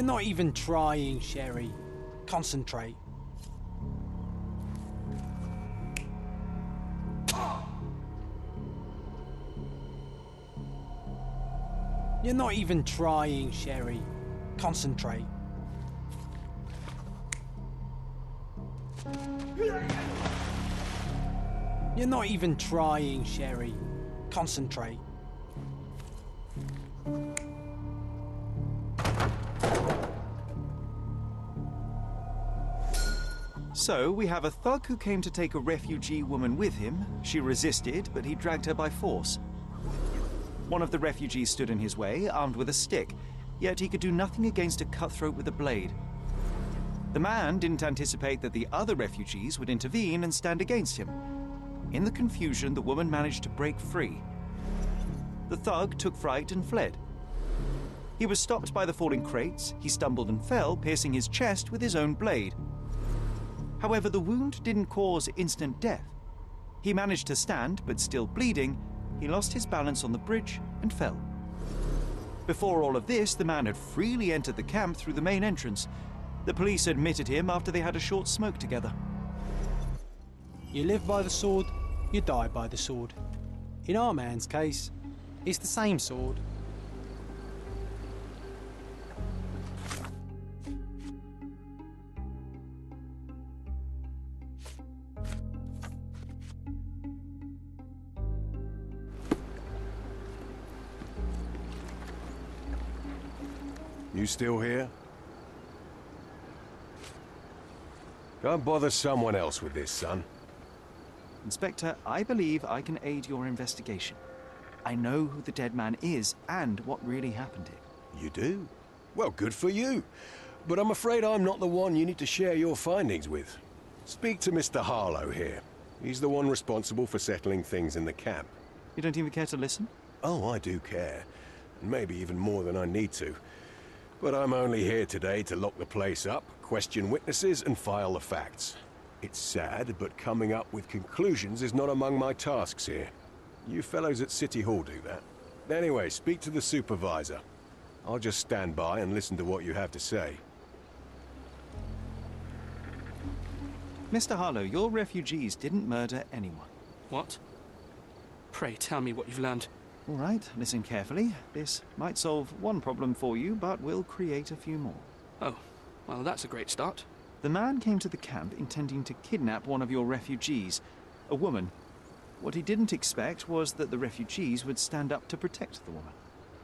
Not even trying, Sherly. Concentrate. You're not even trying, Sherly. Concentrate. You're not even trying, Sherly. Concentrate. So, we have a thug who came to take a refugee woman with him. She resisted, but he dragged her by force. One of the refugees stood in his way, armed with a stick, yet he could do nothing against a cutthroat with a blade. The man didn't anticipate that the other refugees would intervene and stand against him. In the confusion, the woman managed to break free. The thug took fright and fled. He was stopped by the falling crates, he stumbled and fell, piercing his chest with his own blade. However, the wound didn't cause instant death. He managed to stand, but still bleeding, he lost his balance on the bridge and fell. Before all of this, the man had freely entered the camp through the main entrance. The police admitted him after they had a short smoke together. You live by the sword, you die by the sword. In our man's case, it's the same sword. You still here? Go and bother someone else with this, son. Inspector, I believe I can aid your investigation. I know who the dead man is and what really happened here. You do? Well, good for you. But I'm afraid I'm not the one you need to share your findings with. Speak to Mr. Harlow here. He's the one responsible for settling things in the camp. You don't even care to listen? Oh, I do care. And maybe even more than I need to. But I'm only here today to lock the place up, question witnesses, and file the facts. It's sad, but coming up with conclusions is not among my tasks here. You fellows at City Hall do that. Anyway, speak to the supervisor. I'll just stand by and listen to what you have to say. Mr. Harlow, your refugees didn't murder anyone. What? Pray tell me what you've learned. All right, listen carefully. This might solve one problem for you, but will create a few more. Oh, well, that's a great start. The man came to the camp intending to kidnap one of your refugees, a woman. What he didn't expect was that the refugees would stand up to protect the woman.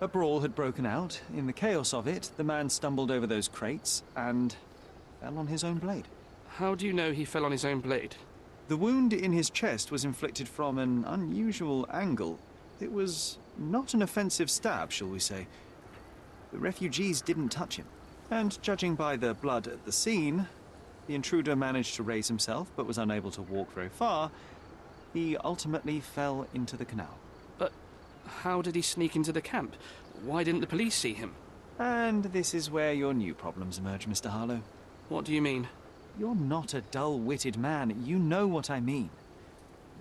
A brawl had broken out. In the chaos of it, the man stumbled over those crates and fell on his own blade. How do you know he fell on his own blade? The wound in his chest was inflicted from an unusual angle. It was not an offensive stab, shall we say. The refugees didn't touch him. And judging by the blood at the scene, the intruder managed to raise himself but was unable to walk very far. He ultimately fell into the canal. But how did he sneak into the camp? Why didn't the police see him? And this is where your new problems emerge, Mr. Harlow. What do you mean? You're not a dull witted man. You know what I mean.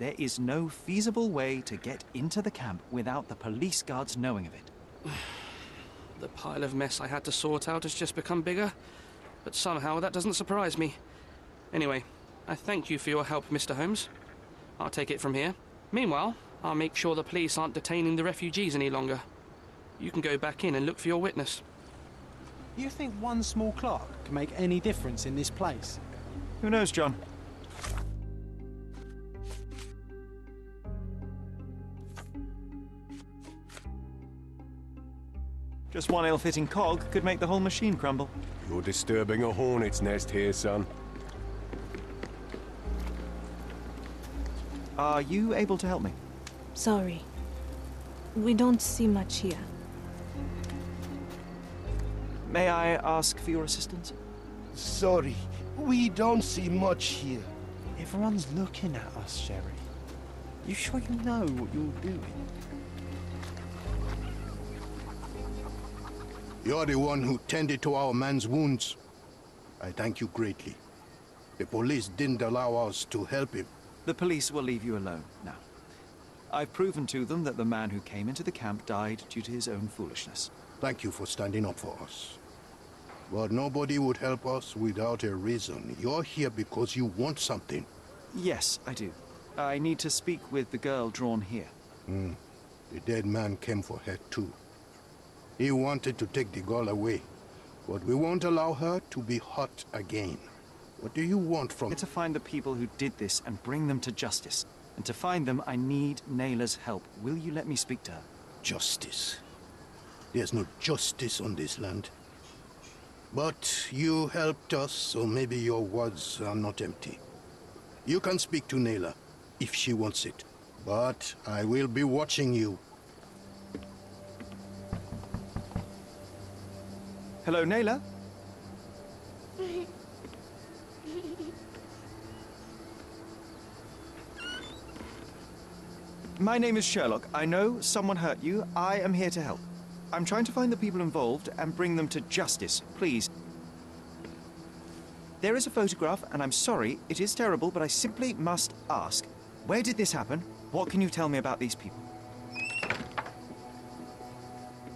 There is no feasible way to get into the camp without the police guards knowing of it. the pile of mess I had to sort out has just become bigger, but somehow that doesn't surprise me. Anyway, I thank you for your help, Mr. Holmes. I'll take it from here. Meanwhile, I'll make sure the police aren't detaining the refugees any longer. You can go back in and look for your witness. You think one small clock can make any difference in this place? Who knows, Jon? Just one ill-fitting cog could make the whole machine crumble. You're disturbing a hornet's nest here, son. Are you able to help me? Sorry. We don't see much here. May I ask for your assistance? Sorry, we don't see much here. Everyone's looking at us, Sherly. You sure you know what you're doing? You're the one who tended to our man's wounds. I thank you greatly. The police didn't allow us to help him. The police will leave you alone now. I've proven to them that the man who came into the camp died due to his own foolishness. Thank you for standing up for us. But nobody would help us without a reason. You're here because you want something. Yes, I do. I need to speak with the girl drawn here. Hmm. The dead man came for her too. He wanted to take the girl away, but we won't allow her to be hurt again. What do you want from... Her? To find the people who did this and bring them to justice. And to find them, I need Nayla's help. Will you let me speak to her? Justice. There's no justice on this land. But you helped us, so maybe your words are not empty. You can speak to Nayla, if she wants it. But I will be watching you. Hello, Nayla? My name is Sherlock. I know someone hurt you. I am here to help. I'm trying to find the people involved and bring them to justice. Please. There is a photograph, and I'm sorry, it is terrible, but I simply must ask. Where did this happen? What can you tell me about these people?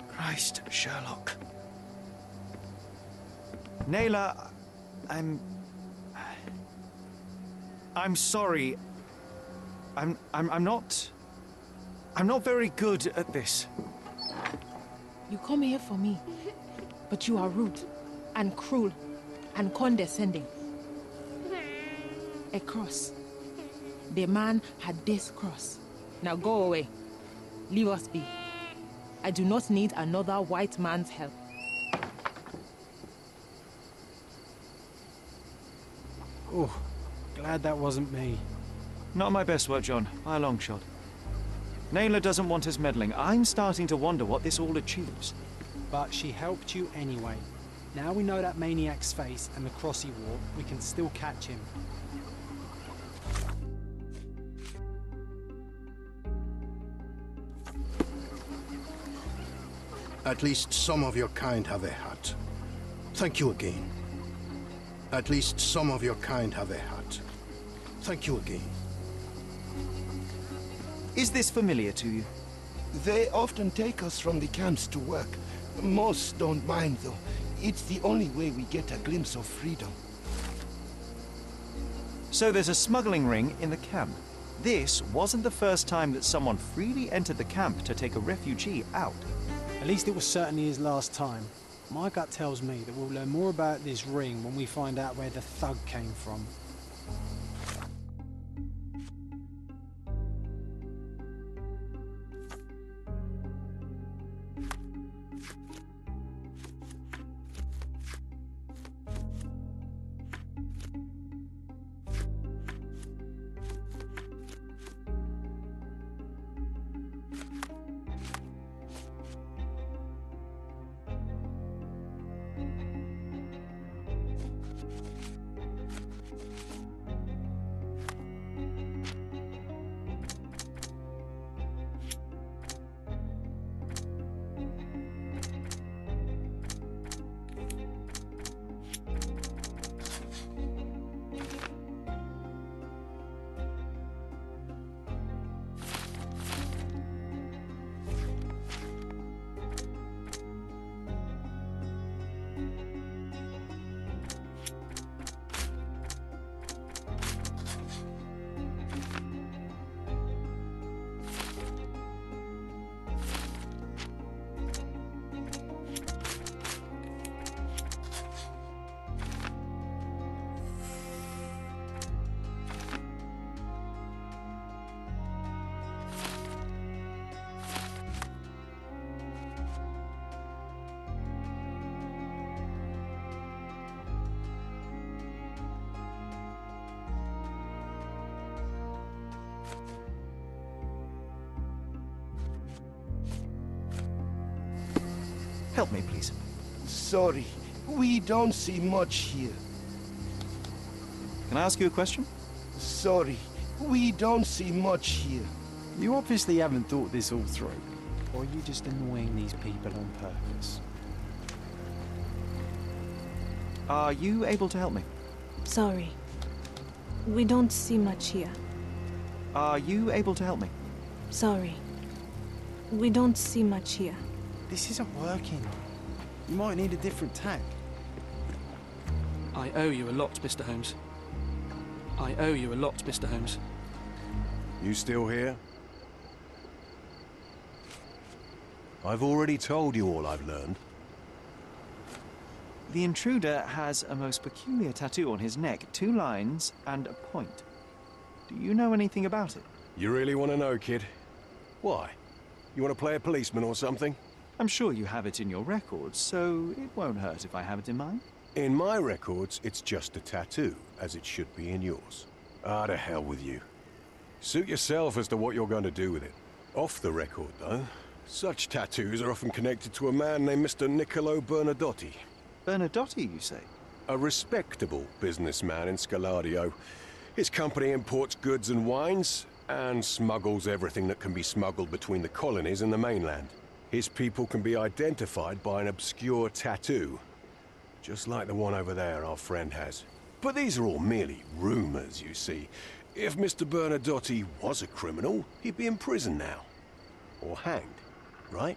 Christ, Sherlock. Nayla, I'm... I'm sorry. I'm, I'm, I'm not... I'm not very good at this. You come here for me, but you are rude and cruel and condescending. A cross. The man had this cross. Now go away. Leave us be. I do not need another white man's help. Oh, glad that wasn't me. Not my best work, Jon, by a long shot. Nayla doesn't want us meddling. I'm starting to wonder what this all achieves. But she helped you anyway. Now we know that maniac's face and the cross he wore, we can still catch him. At least some of your kind have a heart. Thank you again. At least some of your kind have a heart. Thank you again. Is this familiar to you? They often take us from the camps to work. Most don't mind, though. It's the only way we get a glimpse of freedom. So there's a smuggling ring in the camp. This wasn't the first time that someone freely entered the camp to take a refugee out. At least it was certainly his last time. My gut tells me that we'll learn more about this ring when we find out where the thug came from. Help me, please. Sorry, we don't see much here. Can I ask you a question? Sorry, we don't see much here. You obviously haven't thought this all through. Or are you just annoying these people on purpose? Are you able to help me? Sorry. We don't see much here. Are you able to help me? Sorry. We don't see much here. This isn't working. You might need a different tack. I owe you a lot, Mr. Holmes. I owe you a lot, Mr. Holmes. You still here? I've already told you all I've learned. The intruder has a most peculiar tattoo on his neck, two lines and a point. Do you know anything about it? You really want to know, kid? Why? You want to play a policeman or something? I'm sure you have it in your records, so it won't hurt if I have it in mine. In my records, it's just a tattoo, as it should be in yours. Ah, to hell with you. Suit yourself as to what you're going to do with it. Off the record, though, such tattoos are often connected to a man named Mr. Niccolo Bernadotti. Bernadotti, you say? A respectable businessman in Scaladio. His company imports goods and wines, and smuggles everything that can be smuggled between the colonies and the mainland. His people can be identified by an obscure tattoo, just like the one over there our friend has. But these are all merely rumors, you see. If Mr. Bernadotti was a criminal, he'd be in prison now. Or hanged, right?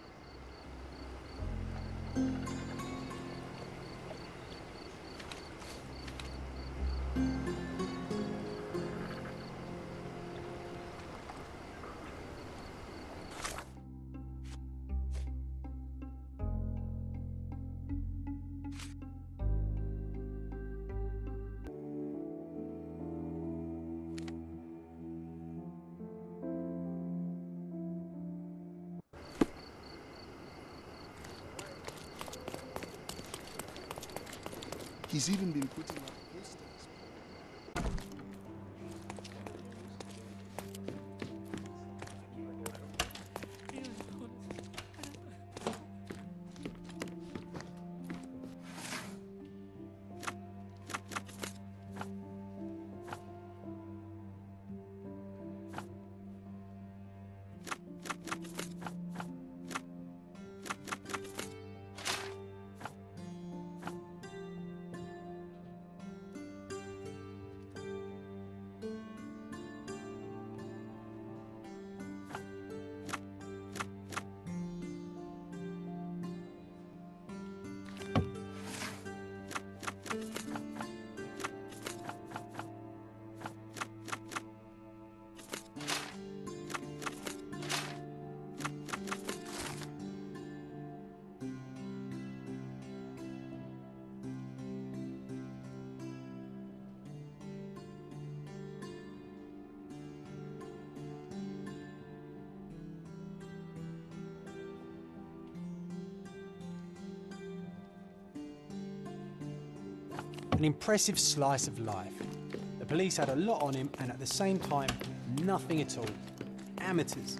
An impressive slice of life. The police had a lot on him, and at the same time, nothing at all. Amateurs.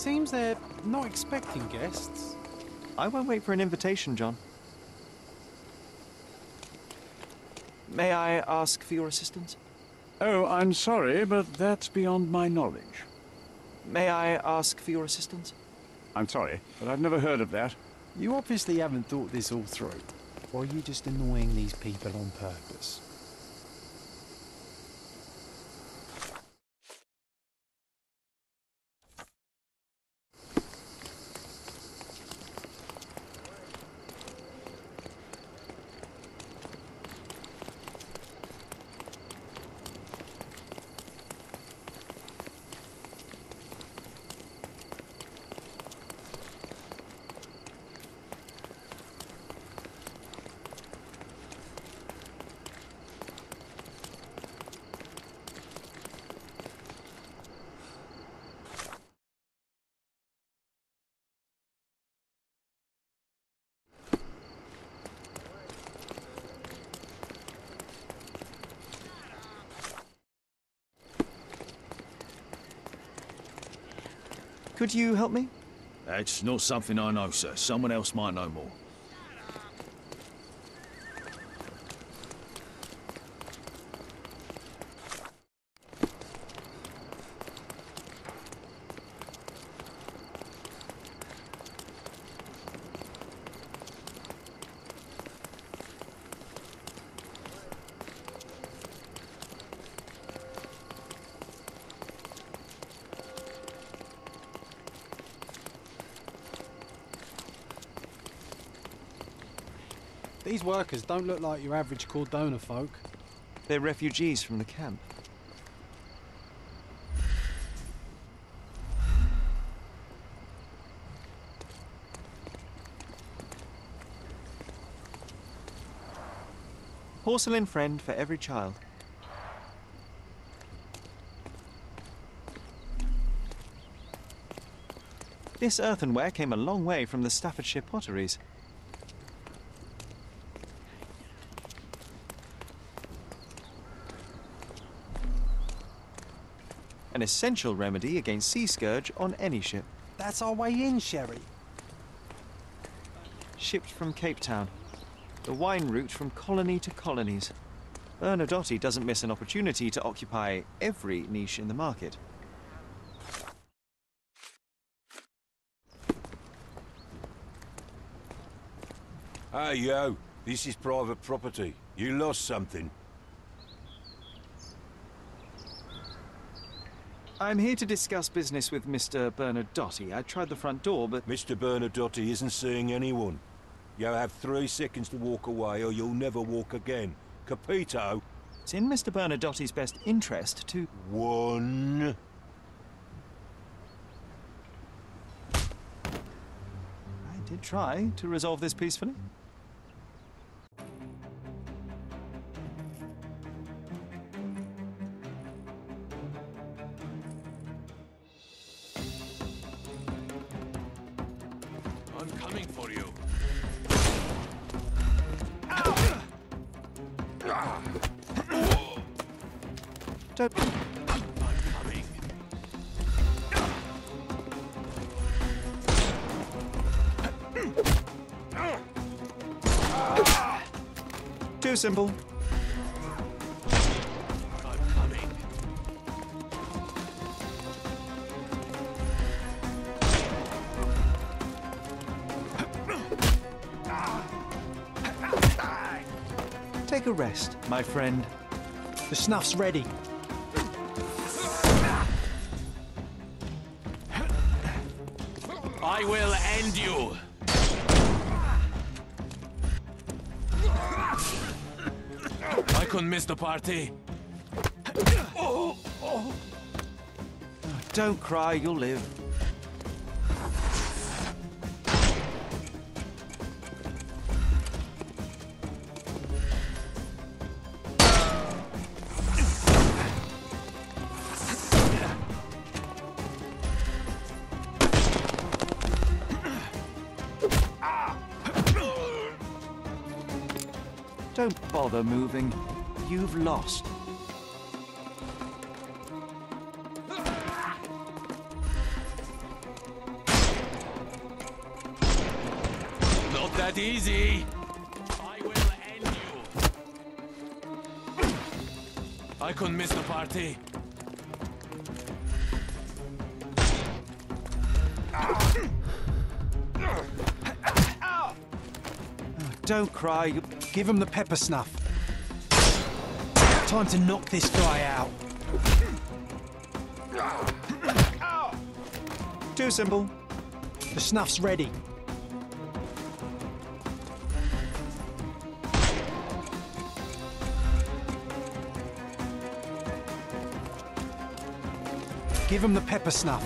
Seems they're not expecting guests. I won't wait for an invitation, Jon. May I ask for your assistance? Oh, I'm sorry, but that's beyond my knowledge. May I ask for your assistance? I'm sorry, but I've never heard of that. You obviously haven't thought this all through. Or are you just annoying these people on purpose? Could you help me? That's not something I know, sir. Someone else might know more. These workers don't look like your average Cordona folk. They're refugees from the camp. Porcelain friend for every child. This earthenware came a long way from the Staffordshire potteries. An essential remedy against sea scourge on any ship. That's our way in, Sherly. Shipped from Cape Town. The wine route from colony to colonies. Bernadotti doesn't miss an opportunity to occupy every niche in the market. Hey, yo. This is private property. You lost something. I'm here to discuss business with Mr. Bernadotti. I tried the front door, but... Mr. Bernadotti isn't seeing anyone. You have three seconds to walk away or you'll never walk again. Capito? It's in Mr. Bernadotti's best interest to... One... I did try to resolve this peacefully. Simple. Take a rest, my friend. The snuff's ready. I will end you. Miss the party. Don't cry, you'll live. Don't bother moving. You've lost. Not that easy. I will end you. I couldn't miss the party. Don't cry. Give him the pepper snuff. Time to knock this guy out. Too simple. The snuff's ready. Give him the pepper snuff.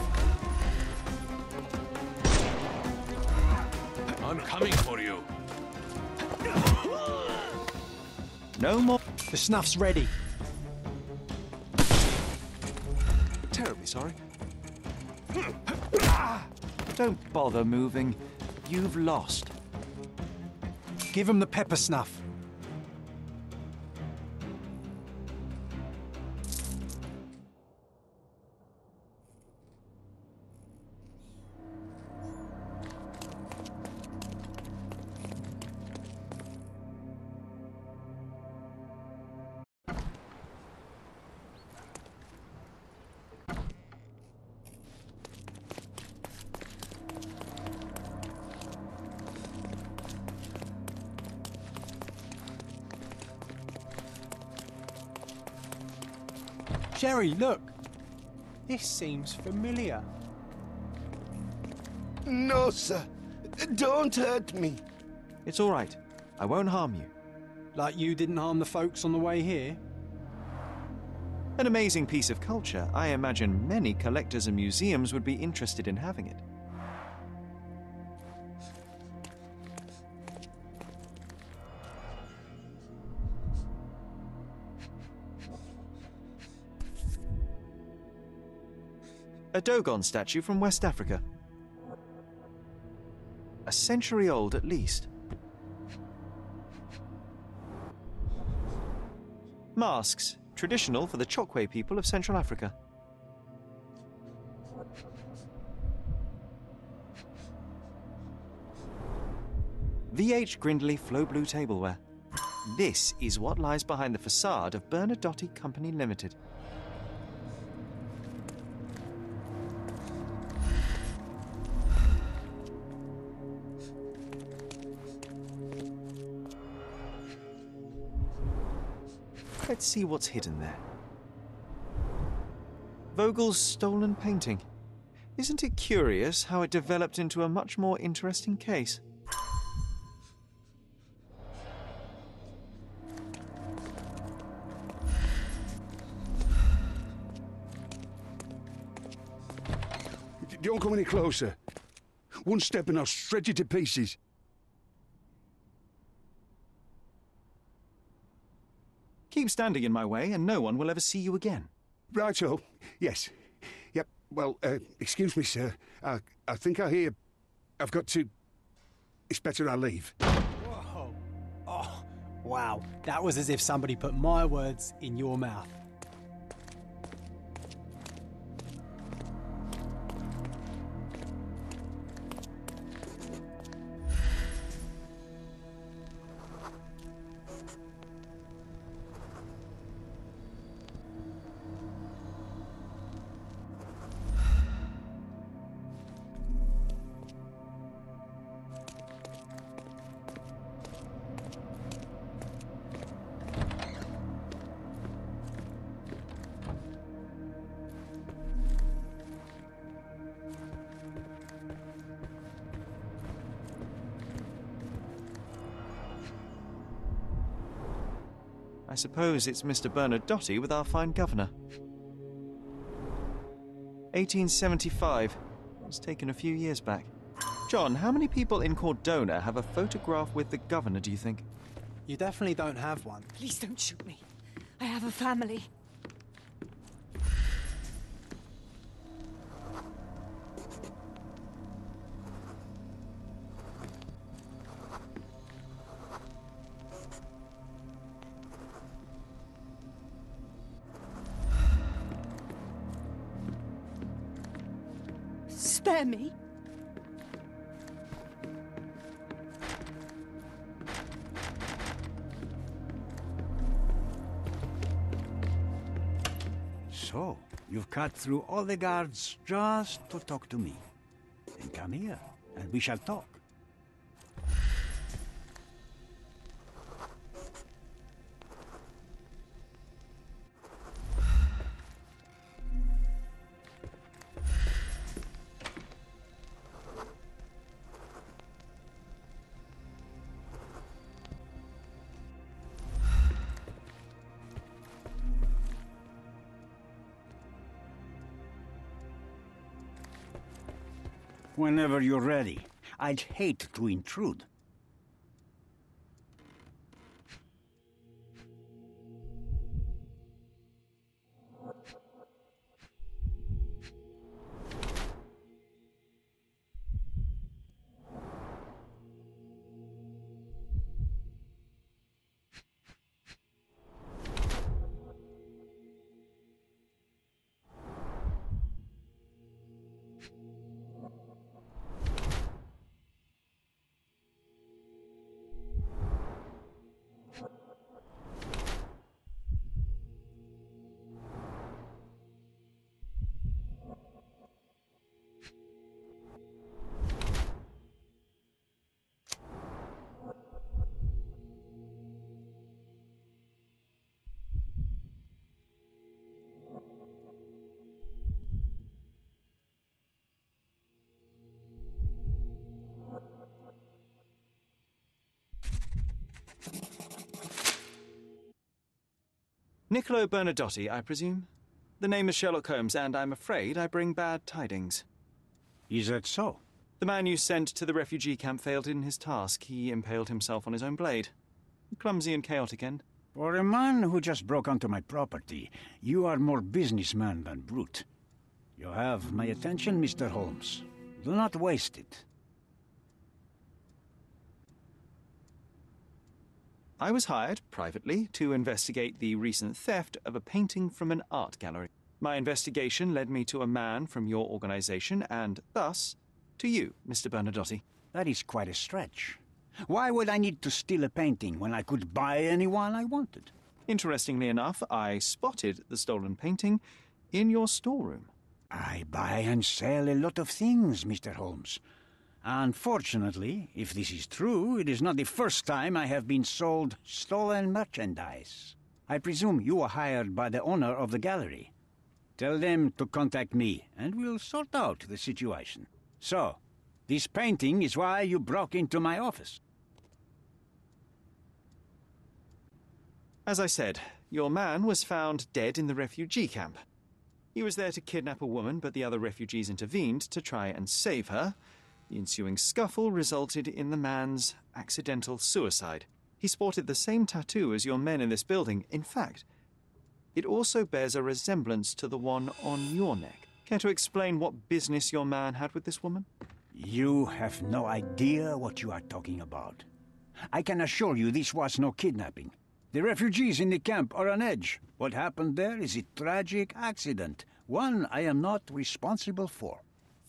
I'm coming for you. No more. The snuff's ready. Terribly sorry. Hmm. Don't bother moving. You've lost. Give him the pepper snuff. Sherly, look. This seems familiar. No, sir. Don't hurt me. It's all right. I won't harm you. Like you didn't harm the folks on the way here? An amazing piece of culture. I imagine many collectors and museums would be interested in having it. A Dogon statue from West Africa. A century old at least. Masks, traditional for the Chokwe people of Central Africa. VH Grindley Flow Blue Tableware. This is what lies behind the facade of Bernadotti Company Limited. Let's see what's hidden there. Vogel's stolen painting. Isn't it curious how it developed into a much more interesting case? Don't come any closer. One step and I'll shred you to pieces. Keep standing in my way and no one will ever see you again. Righto. Yes. Yep. Well, uh, excuse me, sir. I, I think I hear... I've got to... It's better I leave. Whoa. Oh, wow. That was as if somebody put my words in your mouth. Suppose it's Mr. Bernadotti with our fine governor. 1875. It was taken a few years back. Jon, how many people in Cordona have a photograph with the governor, do you think? You definitely don't have one. Please don't shoot me. I have a family. Through all the guards just to talk to me. Then come here, and we shall talk. Whenever you're ready. I'd hate to intrude. Niccolo Bernadotti, I presume? The name is Sherlock Holmes, and I'm afraid I bring bad tidings. Is that so? The man you sent to the refugee camp failed in his task. He impaled himself on his own blade. Clumsy and chaotic end. For a man who just broke onto my property, you are more businessman than brute. You have my attention, Mr. Holmes. Do not waste it. I was hired, privately, to investigate the recent theft of a painting from an art gallery. My investigation led me to a man from your organization, and thus, to you, Mr. Bernadotti. That is quite a stretch. Why would I need to steal a painting when I could buy anyone I wanted? Interestingly enough, I spotted the stolen painting in your storeroom. I buy and sell a lot of things, Mr. Holmes. Unfortunately, if this is true, it is not the first time I have been sold stolen merchandise. I presume you were hired by the owner of the gallery. Tell them to contact me, and we'll sort out the situation. So, this painting is why you broke into my office. As I said, your man was found dead in the refugee camp. He was there to kidnap a woman, but the other refugees intervened to try and save her. The ensuing scuffle resulted in the man's accidental suicide. He sported the same tattoo as your men in this building. In fact, it also bears a resemblance to the one on your neck. Care to explain what business your man had with this woman? You have no idea what you are talking about. I can assure you this was no kidnapping. The refugees in the camp are on edge. What happened there is a tragic accident, one I am not responsible for.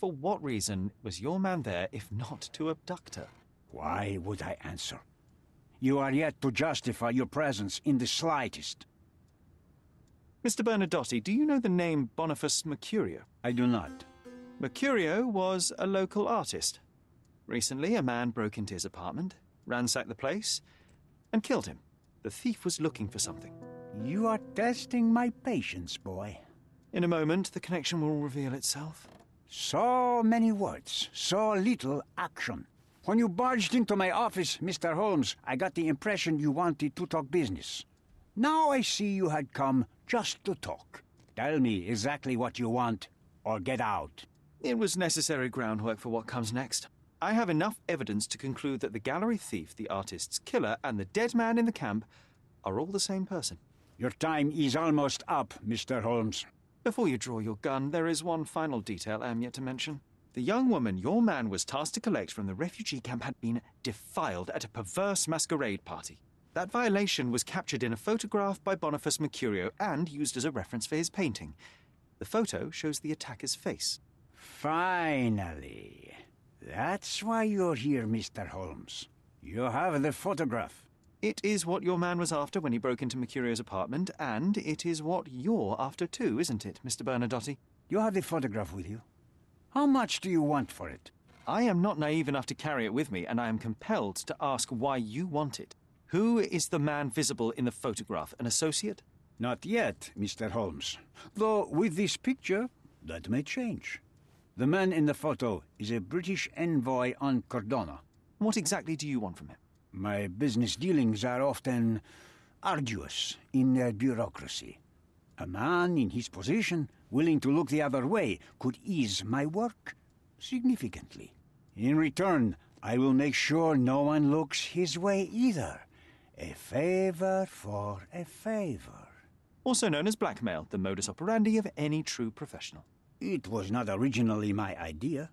For what reason was your man there if not to abduct her? Why would I answer? You are yet to justify your presence in the slightest. Mr. Bernadotti, do you know the name Boniface Mercurio? I do not. Mercurio was a local artist. Recently, a man broke into his apartment, ransacked the place, and killed him. The thief was looking for something. You are testing my patience, boy. In a moment, the connection will reveal itself. So many words, so little action. When you barged into my office, Mr. Holmes, I got the impression you wanted to talk business. Now I see you had come just to talk. Tell me exactly what you want, or get out. It was necessary groundwork for what comes next. I have enough evidence to conclude that the gallery thief, the artist's killer, and the dead man in the camp are all the same person. Your time is almost up, Mr. Holmes. Before you draw your gun, there is one final detail I am yet to mention. The young woman your man was tasked to collect from the refugee camp had been defiled at a perverse masquerade party. That violation was captured in a photograph by Boniface Mercurio and used as a reference for his painting. The photo shows the attacker's face. Finally. That's why you're here, Mr. Holmes. You have the photograph. It is what your man was after when he broke into Mercurio's apartment, and it is what you're after too, isn't it, Mr. Bernadotti? You have the photograph with you. How much do you want for it? I am not naive enough to carry it with me, and I am compelled to ask why you want it. Who is the man visible in the photograph? An associate? Not yet, Mr. Holmes. Though with this picture, that may change. The man in the photo is a British envoy on Cordona. What exactly do you want from him? My business dealings are often arduous in their bureaucracy. A man in his position, willing to look the other way, could ease my work significantly. In return, I will make sure no one looks his way either. A favor for a favor. Also known as blackmail, the modus operandi of any true professional. It was not originally my idea.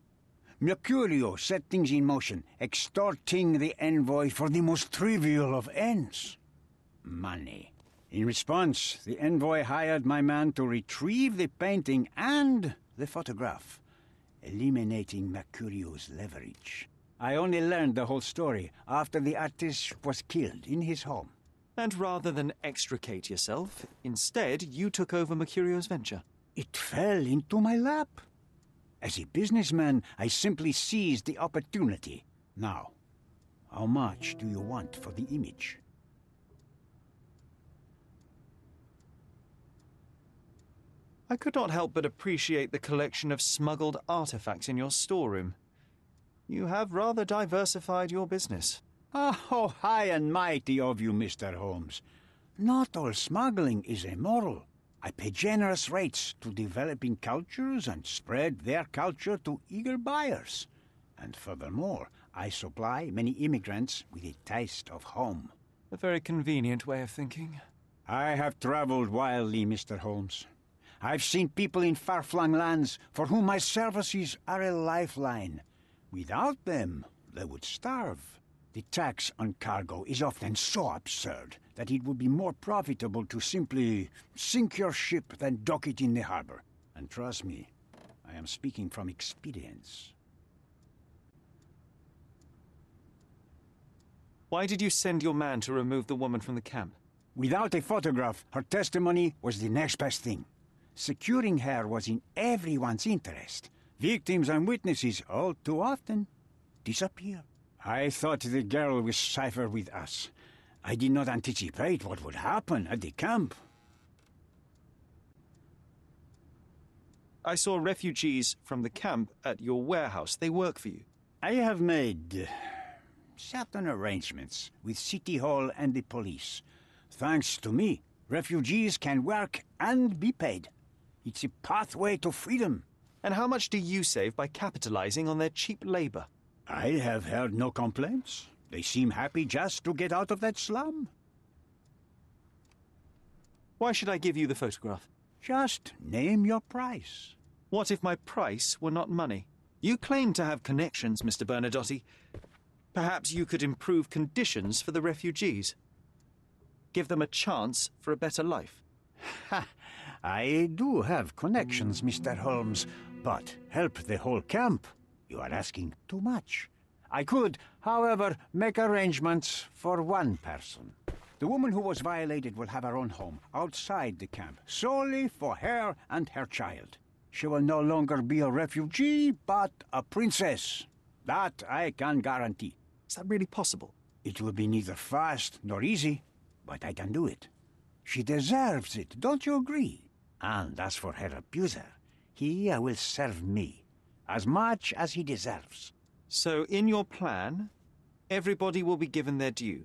Mercurio set things in motion, extorting the envoy for the most trivial of ends money. In response, the envoy hired my man to retrieve the painting and the photograph, eliminating Mercurio's leverage. I only learned the whole story after the artist was killed in his home. And rather than extricate yourself, instead you took over Mercurio's venture. It fell into my lap. As a businessman, I simply seized the opportunity. Now, how much do you want for the image? I could not help but appreciate the collection of smuggled artifacts in your storeroom. You have rather diversified your business. Oh, high and mighty of you, Mr. Holmes. Not all smuggling is immoral. I pay generous rates to developing cultures and spread their culture to eager buyers. And furthermore, I supply many immigrants with a taste of home. A very convenient way of thinking. I have traveled wildly, Mr. Holmes. I've seen people in far-flung lands for whom my services are a lifeline. Without them, they would starve. The tax on cargo is often so absurd that it would be more profitable to simply sink your ship than dock it in the harbor. And trust me, I am speaking from experience. Why did you send your man to remove the woman from the camp? Without a photograph, her testimony was the next best thing. Securing her was in everyone's interest. Victims and witnesses all too often disappear. I thought the girl was safer with us. I did not anticipate what would happen at the camp. I saw refugees from the camp at your warehouse. They work for you. I have made certain arrangements with City Hall and the police. Thanks to me, refugees can work and be paid. It's a pathway to freedom. And how much do you save by capitalizing on their cheap labor? I have heard no complaints. They seem happy just to get out of that slum. Why should I give you the photograph? Just name your price. What if my price were not money? You claim to have connections, Mr. Bernadotti. Perhaps you could improve conditions for the refugees. Give them a chance for a better life. Ha! I do have connections, Mr. Holmes, but help the whole camp. You are asking too much. I could, however, make arrangements for one person. The woman who was violated will have her own home outside the camp, solely for her and her child. She will no longer be a refugee, but a princess. That I can guarantee. Is that really possible? It will be neither fast nor easy, but I can do it. She deserves it, don't you agree? And as for her abuser, he will serve me as much as he deserves. So, in your plan, everybody will be given their due.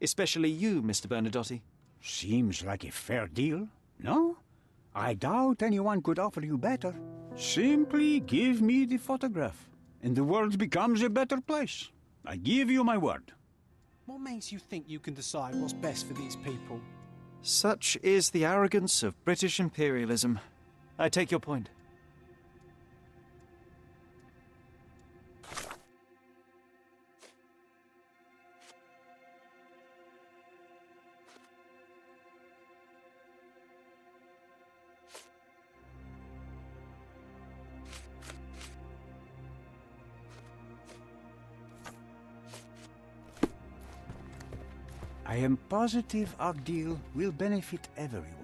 Especially you, Mr. Bernadotti. Seems like a fair deal, no? I doubt anyone could offer you better. Simply give me the photograph, and the world becomes a better place. I give you my word. What makes you think you can decide what's best for these people? Such is the arrogance of British imperialism. I take your point. I am positive our deal will benefit everyone.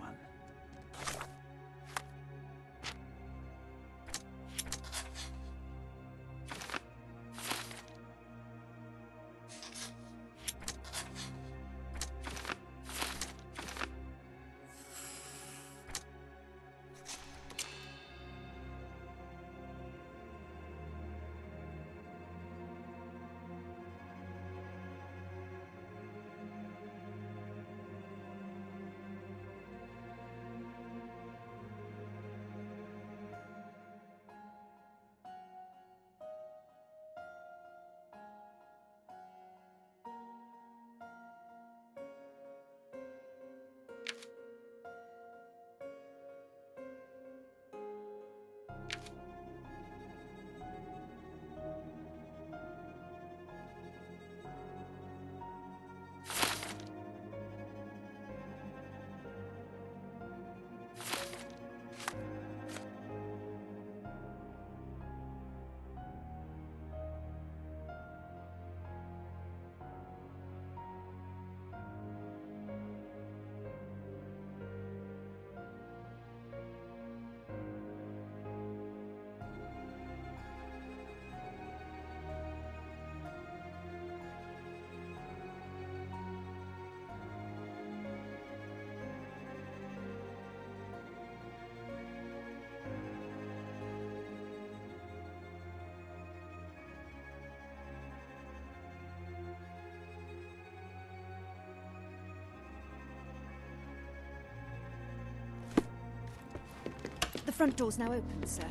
Front door's now open, sir.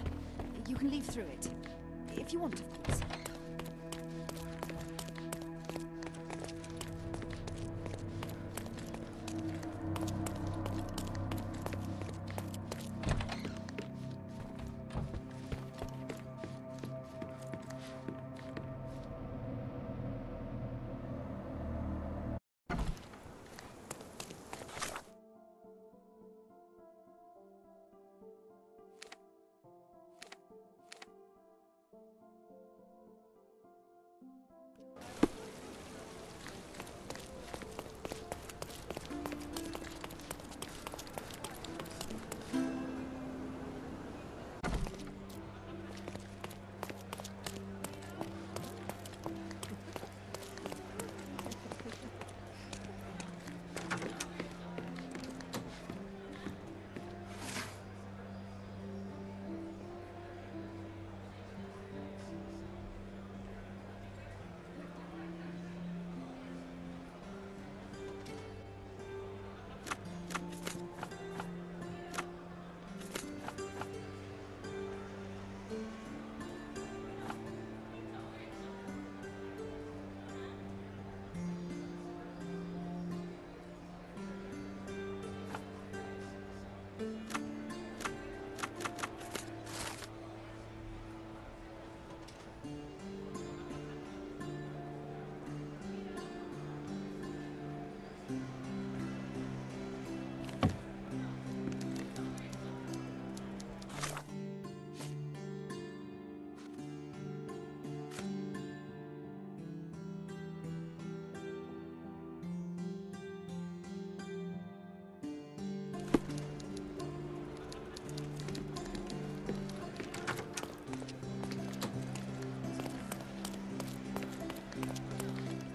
You can leave through it. If you want, of course.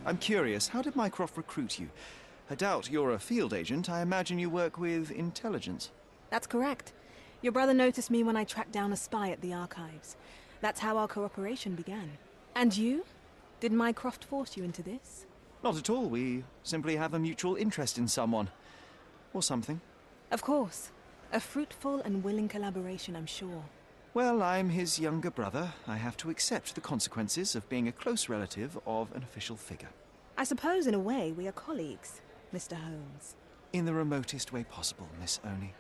I'm curious, how did Mycroft recruit you? I doubt you're a field agent. I imagine you work with intelligence. That's correct. Your brother noticed me when I tracked down a spy at the archives. That's how our cooperation began. And you? Did Mycroft force you into this? Not at all. We simply have a mutual interest in someone. Or something. Of course. A fruitful and willing collaboration, I'm sure. Well, I'm his younger brother. I have to accept the consequences of being a close relative of an official figure. I suppose, in a way, we are colleagues, Mr. Holmes. In the remotest way possible, Miss Oni.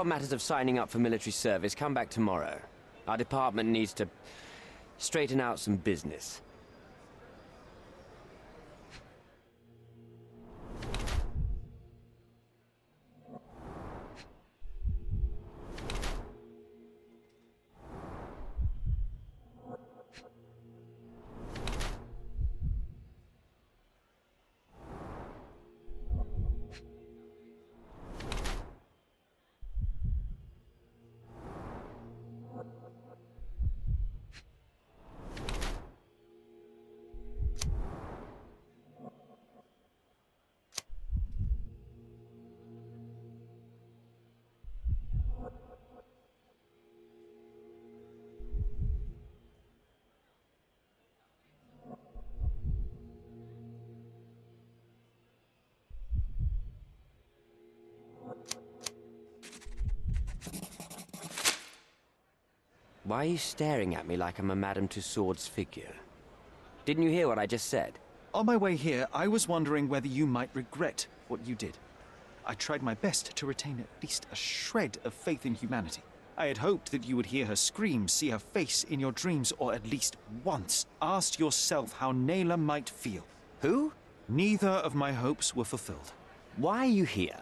On matters of signing up for military service, come back tomorrow. Our department needs to straighten out some business. Why are you staring at me like I'm a Madame Tussauds figure? Didn't you hear what I just said? On my way here, I was wondering whether you might regret what you did. I tried my best to retain at least a shred of faith in humanity. I had hoped that you would hear her scream, see her face in your dreams, or at least once asked yourself how Nayla might feel. Who? Neither of my hopes were fulfilled. Why are you here?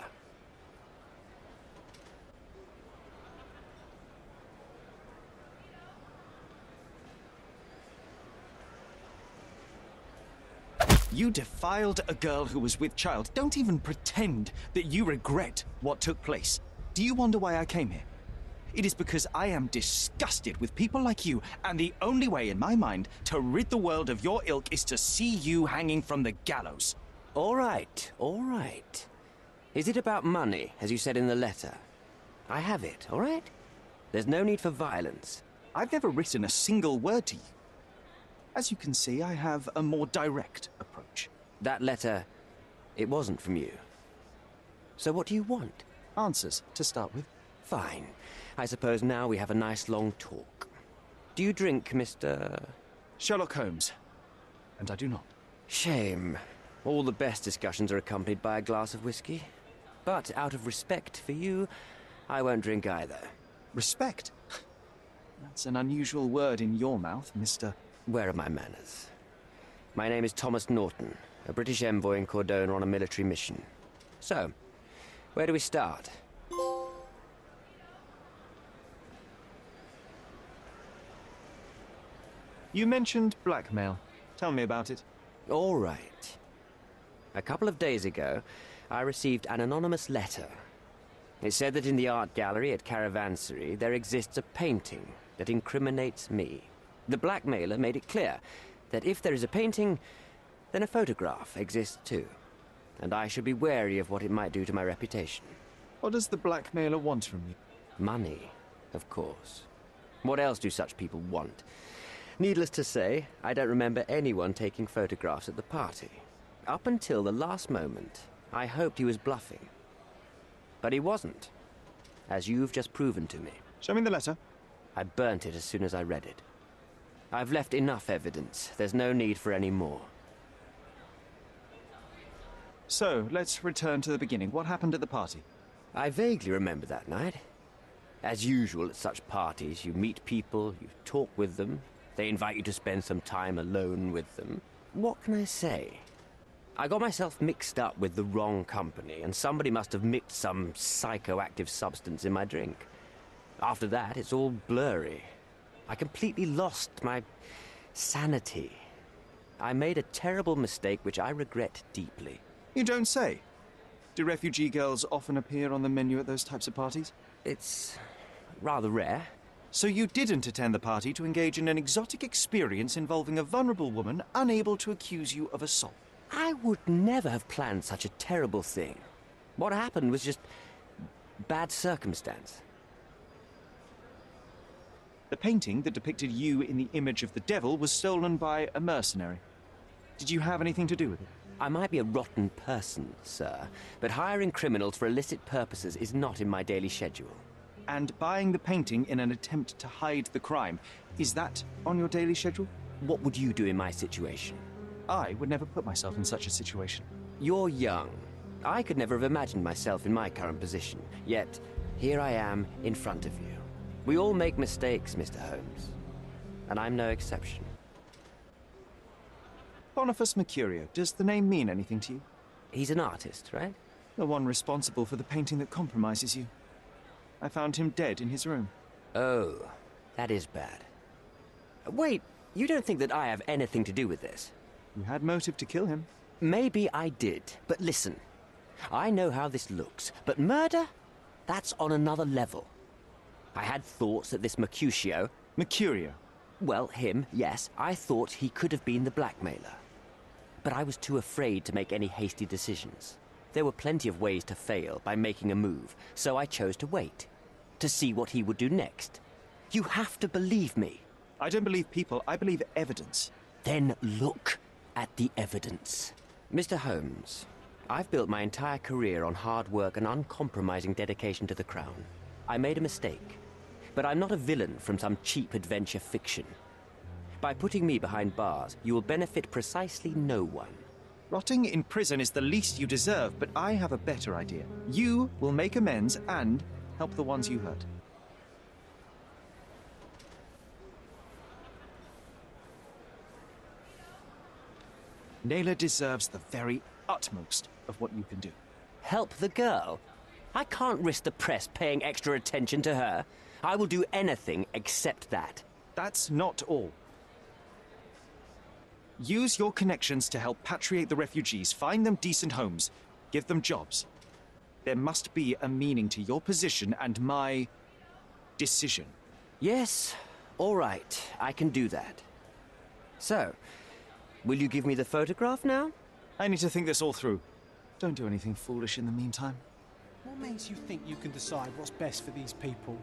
You defiled a girl who was with child. Don't even pretend that you regret what took place. Do you wonder why I came here? It is because I am disgusted with people like you, and the only way in my mind to rid the world of your ilk is to see you hanging from the gallows. All right, all right. Is it about money, as you said in the letter? I have it, all right? There's no need for violence. I've never written a single word to you. As you can see, I have a more direct approach. That letter, it wasn't from you. So what do you want? Answers, to start with. Fine. I suppose now we have a nice long talk. Do you drink, Mr. Sherlock Holmes? And I do not. Shame. All the best discussions are accompanied by a glass of whiskey. But out of respect for you, I won't drink either. Respect? That's an unusual word in your mouth, Mr. Where are my manners? My name is Thomas Norton, a British envoy in Cordona on a military mission. So, where do we start? You mentioned blackmail. Tell me about it. All right. A couple of days ago, I received an anonymous letter. It said that in the art gallery at Caravansary there exists a painting that incriminates me. The blackmailer made it clear that if there is a painting, then a photograph exists too. And I should be wary of what it might do to my reputation. What does the blackmailer want from you? Money, of course. What else do such people want? Needless to say, I don't remember anyone taking photographs at the party. Up until the last moment, I hoped he was bluffing. But he wasn't, as you've just proven to me. Show me the letter. I burnt it as soon as I read it. I've left enough evidence. There's no need for any more. So, let's return to the beginning. What happened at the party? I vaguely remember that night. As usual at such parties, you meet people, you talk with them, they invite you to spend some time alone with them. What can I say? I got myself mixed up with the wrong company, and somebody must have mixed some psychoactive substance in my drink. After that, it's all blurry. I completely lost my sanity. I made a terrible mistake which I regret deeply. You don't say. Do refugee girls often appear on the menu at those types of parties? It's rather rare. So you didn't attend the party to engage in an exotic experience involving a vulnerable woman unable to accuse you of assault? I would never have planned such a terrible thing. What happened was just bad circumstance. The painting that depicted you in the image of the devil was stolen by a mercenary. Did you have anything to do with it? I might be a rotten person, sir, but hiring criminals for illicit purposes is not in my daily schedule. And buying the painting in an attempt to hide the crime, is that on your daily schedule? What would you do in my situation? I would never put myself in such a situation. You're young. I could never have imagined myself in my current position. Yet, here I am in front of you. We all make mistakes, Mr. Holmes. And I'm no exception. Boniface Mercurio, does the name mean anything to you? He's an artist, right? The one responsible for the painting that compromises you. I found him dead in his room. Oh, that is bad. Wait, you don't think that I have anything to do with this? You had motive to kill him. Maybe I did, but listen. I know how this looks, but murder? That's on another level. I had thoughts that this Mercutio... Mercurio? Well, him, yes. I thought he could have been the blackmailer. But I was too afraid to make any hasty decisions. There were plenty of ways to fail by making a move, so I chose to wait. To see what he would do next. You have to believe me. I don't believe people, I believe evidence. Then look at the evidence. Mr. Holmes, I've built my entire career on hard work and uncompromising dedication to the Crown. I made a mistake, but I'm not a villain from some cheap adventure fiction. By putting me behind bars, you will benefit precisely no one. Rotting in prison is the least you deserve, but I have a better idea. You will make amends and help the ones you hurt. Nayla deserves the very utmost of what you can do. Help the girl? I can't risk the press paying extra attention to her. I will do anything except that. That's not all. Use your connections to help patriate the refugees, find them decent homes, give them jobs. There must be a meaning to your position and my decision. Yes, all right, I can do that. So, will you give me the photograph now? I need to think this all through. Don't do anything foolish in the meantime. What makes you think you can decide what's best for these people?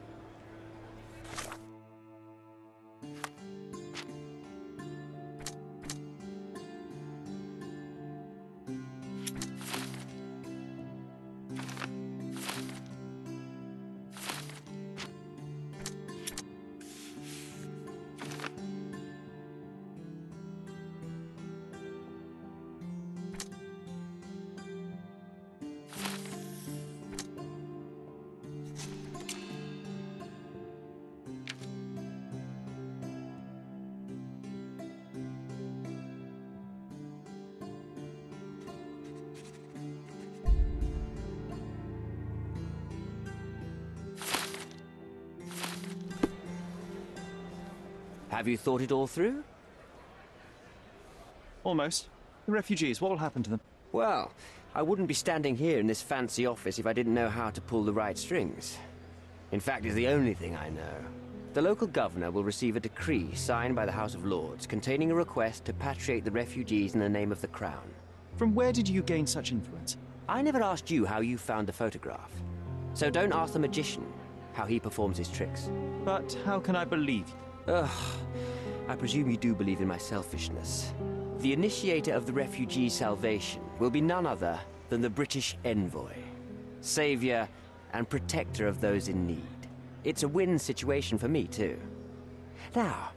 Have you thought it all through? Almost. The refugees, what will happen to them? Well, I wouldn't be standing here in this fancy office if I didn't know how to pull the right strings. In fact, it's the only thing I know. The local governor will receive a decree signed by the House of Lords containing a request to patriate the refugees in the name of the Crown. From where did you gain such influence? I never asked you how you found the photograph. So don't ask the magician how he performs his tricks. But how can I believe you? Ugh. I presume you do believe in my selfishness. The initiator of the refugee salvation will be none other than the British envoy, savior and protector of those in need. It's a win situation for me, too. Now,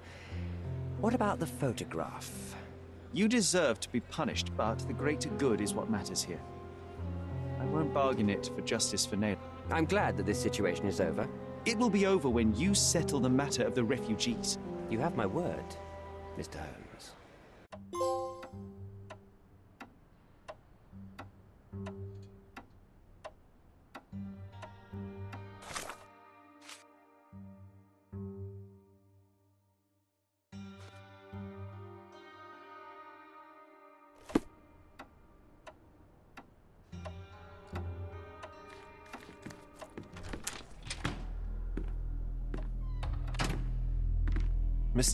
what about the photograph? You deserve to be punished, but the greater good is what matters here. I won't bargain it for justice for Ned. I'm glad that this situation is over. It will be over when you settle the matter of the refugees. You have my word, Mr. Holmes.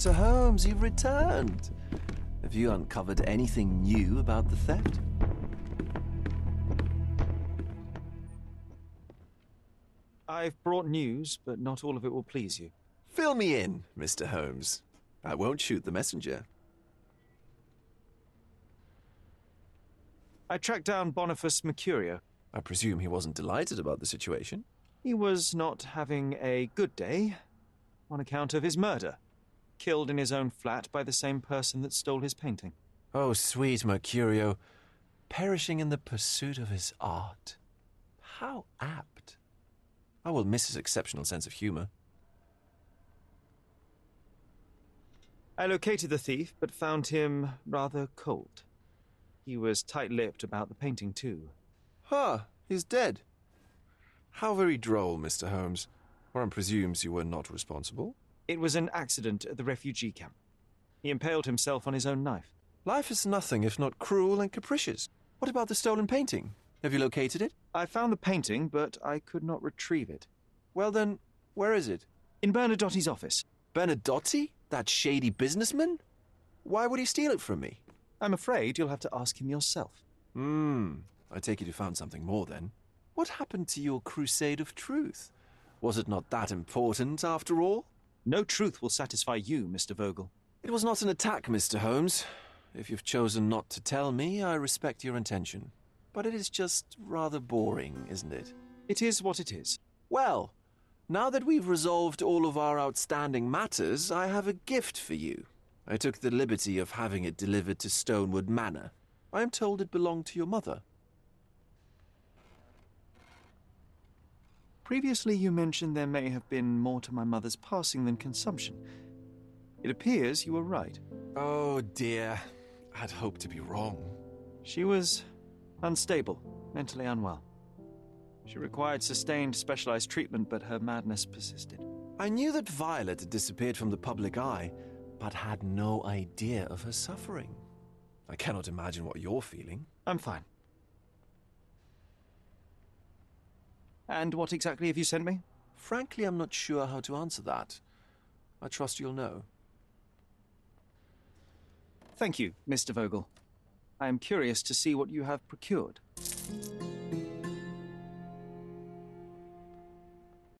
Mr. Holmes, you've returned. Have you uncovered anything new about the theft? I've brought news, but not all of it will please you. Fill me in, Mr. Holmes. I won't shoot the messenger. I tracked down Boniface Mercurio. I presume he wasn't delighted about the situation. He was not having a good day on account of his murder. Killed in his own flat by the same person that stole his painting. Oh, sweet Mercurio, perishing in the pursuit of his art. How apt. I will miss his exceptional sense of humor. I located the thief, but found him rather cold. He was tight lipped about the painting, too. Huh, he's dead. How very droll, Mr. Holmes. One presumes you were not responsible. It was an accident at the refugee camp. He impaled himself on his own knife. Life is nothing if not cruel and capricious. What about the stolen painting? Have you located it? I found the painting, but I could not retrieve it. Well then, where is it? In Bernadotti's office. Bernadotti? That shady businessman? Why would he steal it from me? I'm afraid you'll have to ask him yourself. Hmm. I take it you found something more then. What happened to your crusade of truth? Was it not that important after all? No truth will satisfy you, Mr. Vogel. It was not an attack, Mr. Holmes. If you've chosen not to tell me, I respect your intention. But it is just rather boring, isn't it? It is what it is. Well, now that we've resolved all of our outstanding matters, I have a gift for you. I took the liberty of having it delivered to Stonewood Manor. I am told it belonged to your mother. Previously, you mentioned there may have been more to my mother's passing than consumption. It appears you were right. Oh dear. I'd hoped to be wrong. She was unstable, mentally unwell. She required sustained specialized treatment, but her madness persisted. I knew that Violet had disappeared from the public eye, but had no idea of her suffering. I cannot imagine what you're feeling. I'm fine. And what exactly have you sent me? Frankly, I'm not sure how to answer that. I trust you'll know. Thank you, Mr. Vogel. I am curious to see what you have procured.